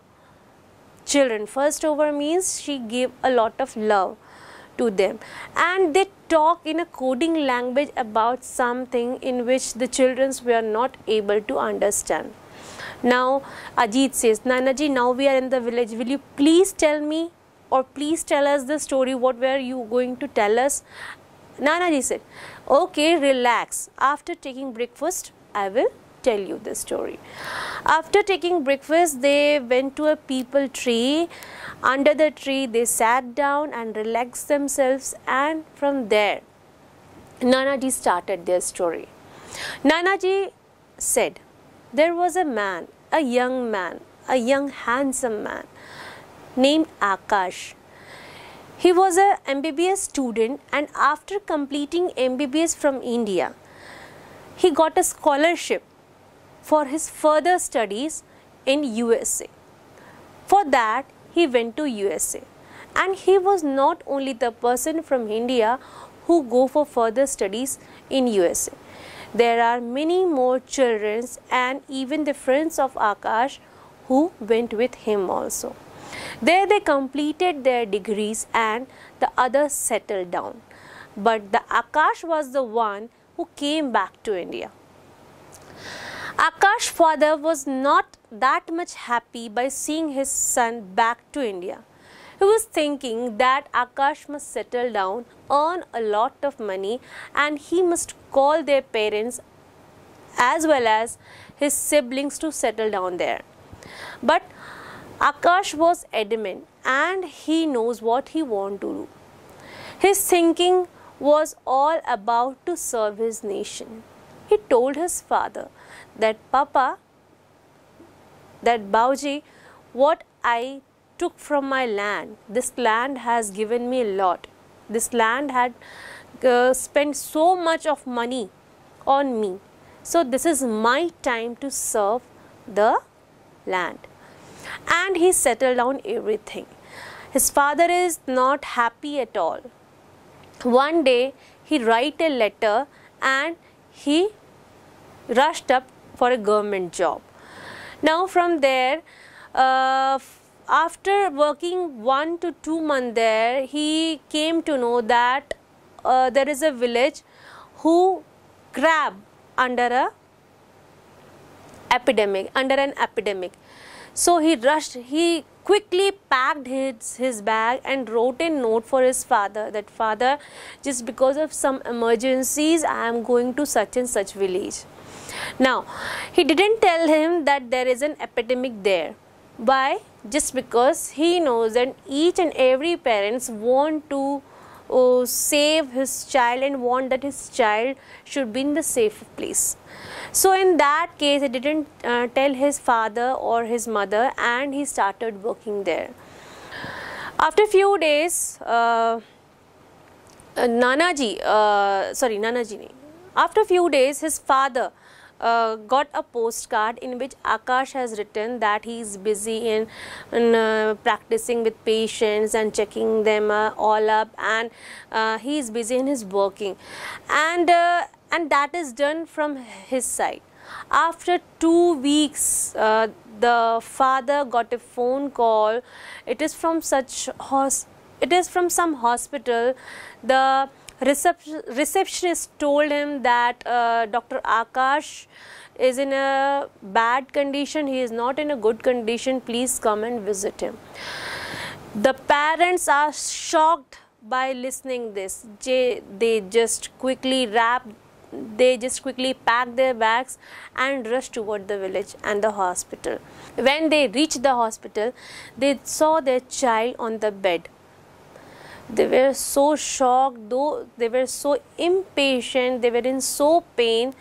children. First over means she gave a lot of love to them. And they talk in a coding language about something in which the children were not able to understand. Now ajit says nanaji now we are in the village. Will you please tell me or please tell us the story? What were you going to tell us Nanaji said, Okay, relax. After taking breakfast, I will tell you the story. After taking breakfast, they went to a peepal tree. Under the tree, they sat down and relaxed themselves, and from there, Nanaji started their story. Nanaji said, There was a man, a young man, a young handsome man named Akash. He was a MBBS student and after completing MBBS from India, he got a scholarship for his further studies in USA. For that, he went to USA. And he was not only the person from India who go for further studies in USA. There are many more children and even the friends of Akash who went with him also. There they completed their degrees and the others settled down. But the Akash was the one who came back to India. Akash's father was not that much happy by seeing his son back to India. He was thinking that Akash must settle down, earn a lot of money, and he must call their parents as well as his siblings to settle down there. But Akash was adamant and he knows what he wants to do. His thinking was all about to serve his nation. He told his father that Papa, that Bauji, what I took from my land, this land has given me a lot. This land had uh, spent so much of money on me. So this is my time to serve the land. And he settled down everything. His father is not happy at all. One day he write a letter and he rushed up for a government job. Now from there, uh, after working one to two months there, he came to know that uh, there is a village who grab under a epidemic under an epidemic so he rushed he quickly packed his, his bag and wrote a note for his father that father just because of some emergencies i am going to such and such village now, he didn't tell him that there is an epidemic there. Why? Just because he knows that each and every parents want to uh, save his child and want that his child should be in the safe place. So in that case, he didn't uh, tell his father or his mother, and he started working there. After a few days, uh, uh Nanaji, uh, sorry, Nanaji, after a few days, his father uh, got a postcard in which Akash has written that he is busy in, in uh, practicing with patients and checking them uh, all up and uh, he is busy in his working and uh, and that is done from his side after two weeks uh, the father got a phone call it is from such hos it is from some hospital the receptionist told him that uh, Dr. Akash is in a bad condition, he is not in a good condition, please come and visit him. The parents are shocked by listening this. They just quickly wrap they just quickly pack their bags and rush toward the village and the hospital. When they reached the hospital, they saw their child on the bed. They were so shocked though they were so impatient they were in so pain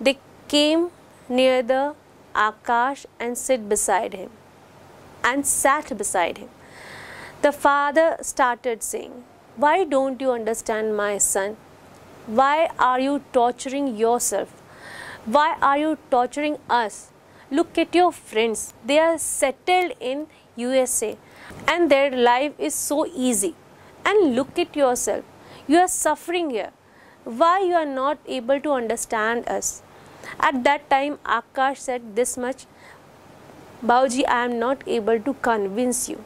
they came near the akash and sit beside him and sat beside him. The father started saying why don't you understand my son why are you torturing yourself why are you torturing us look at your friends they are settled in usa and their life is so easy and look at yourself. You are suffering here. Why you are not able to understand us? At that time, Akash said this much Bauji, I am not able to convince you.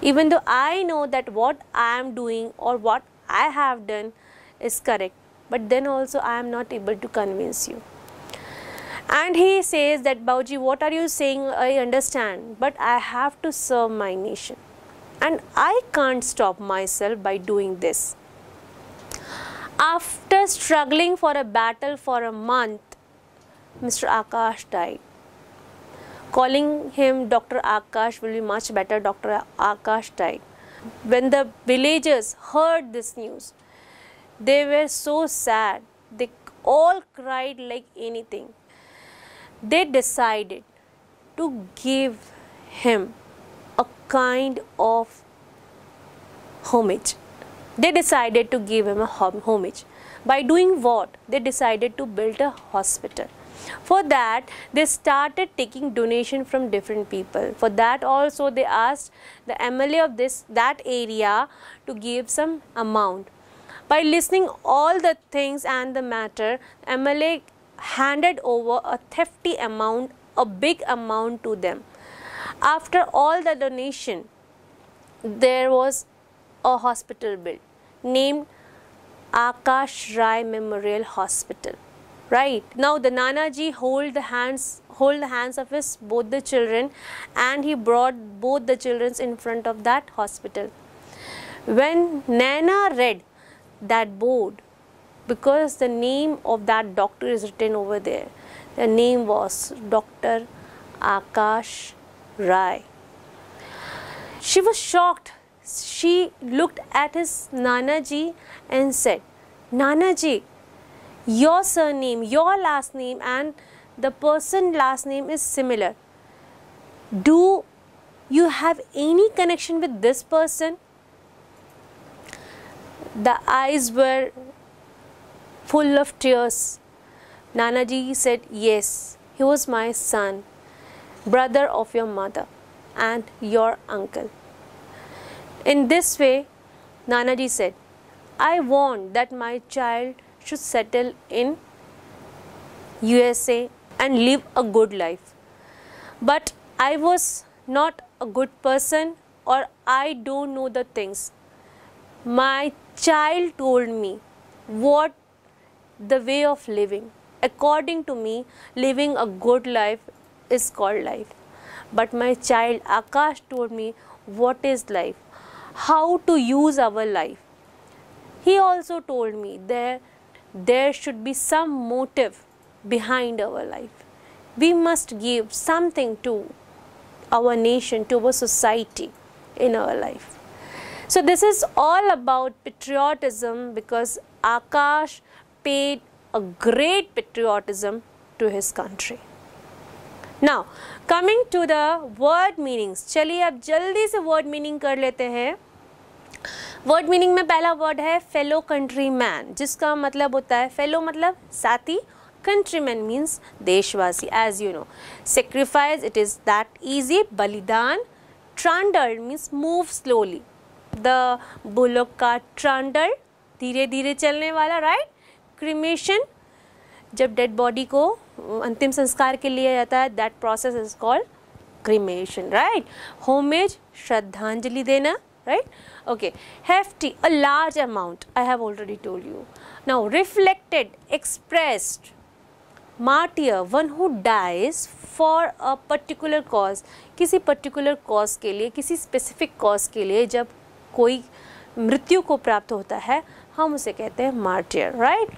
Even though I know that what I am doing or what I have done is correct, but then also I am not able to convince you. And he says that Bauji, what are you saying? I understand, but I have to serve my nation and I can't stop myself by doing this. After struggling for a battle for a month, Mr. Akash died. Calling him Dr. Akash will be much better. Dr. Akash died. When the villagers heard this news, they were so sad. They all cried like anything. They decided to give him a kind of homage. They decided to give him a homage. By doing what? They decided to build a hospital. For that, they started taking donation from different people. For that also, they asked the MLA of this that area to give some amount. By listening all the things and the matter, MLA handed over a hefty amount, a big amount to them. After all the donation, there was a hospital built named Akash Rai Memorial Hospital. Right now, the Nanaji hold the hands hold the hands of his both the children, and he brought both the children in front of that hospital. When Nana read that board, because the name of that doctor is written over there, the name was Doctor Akash Rai. She was shocked she looked at his Nanaji and said, Nanaji, your surname, your last name, and the person last name is similar. Do you have any connection with this person? The eyes were full of tears. Nanaji said, Yes, he was my son, brother of your mother, and your uncle. In this way, Nanaji said, I want that my child should settle in USA and live a good life. But I was not a good person or I don't know the things. My child told me what the way of living. According to me, living a good life is called life. But my child Akash told me what is life how to use our life. He also told me that there should be some motive behind our life. We must give something to our nation, to our society in our life. So, this is all about patriotism because Akash paid a great patriotism to his country. Now coming to the word meanings चलिए अब जल्दी से word meaning कर लेते हैं word meaning में पहला word है फेलो कंट्री मैन जिसका मतलब होता है फेलो मतलब साथी कंट्री मैन मीन्स देशवासी as you know sacrifice it is that easy बलिदान ट्रांडल means move slowly The bullock का ट्रांडर धीरे धीरे चलने वाला राइट क्रिमेशन जब डेड बॉडी को अंतिम संस्कार के लिए जाता है that process is called cremation right homage श्रद्धांजलि देना right okay hefty a large amount I have already told you now reflected expressed martyr one who dies for a particular cause किसी पर्टिकुलर कॉज के लिए, किसी specific cause के लिए, जब कोई मृत्यु को प्राप्त होता है हम उसे कहते हैं martyr right?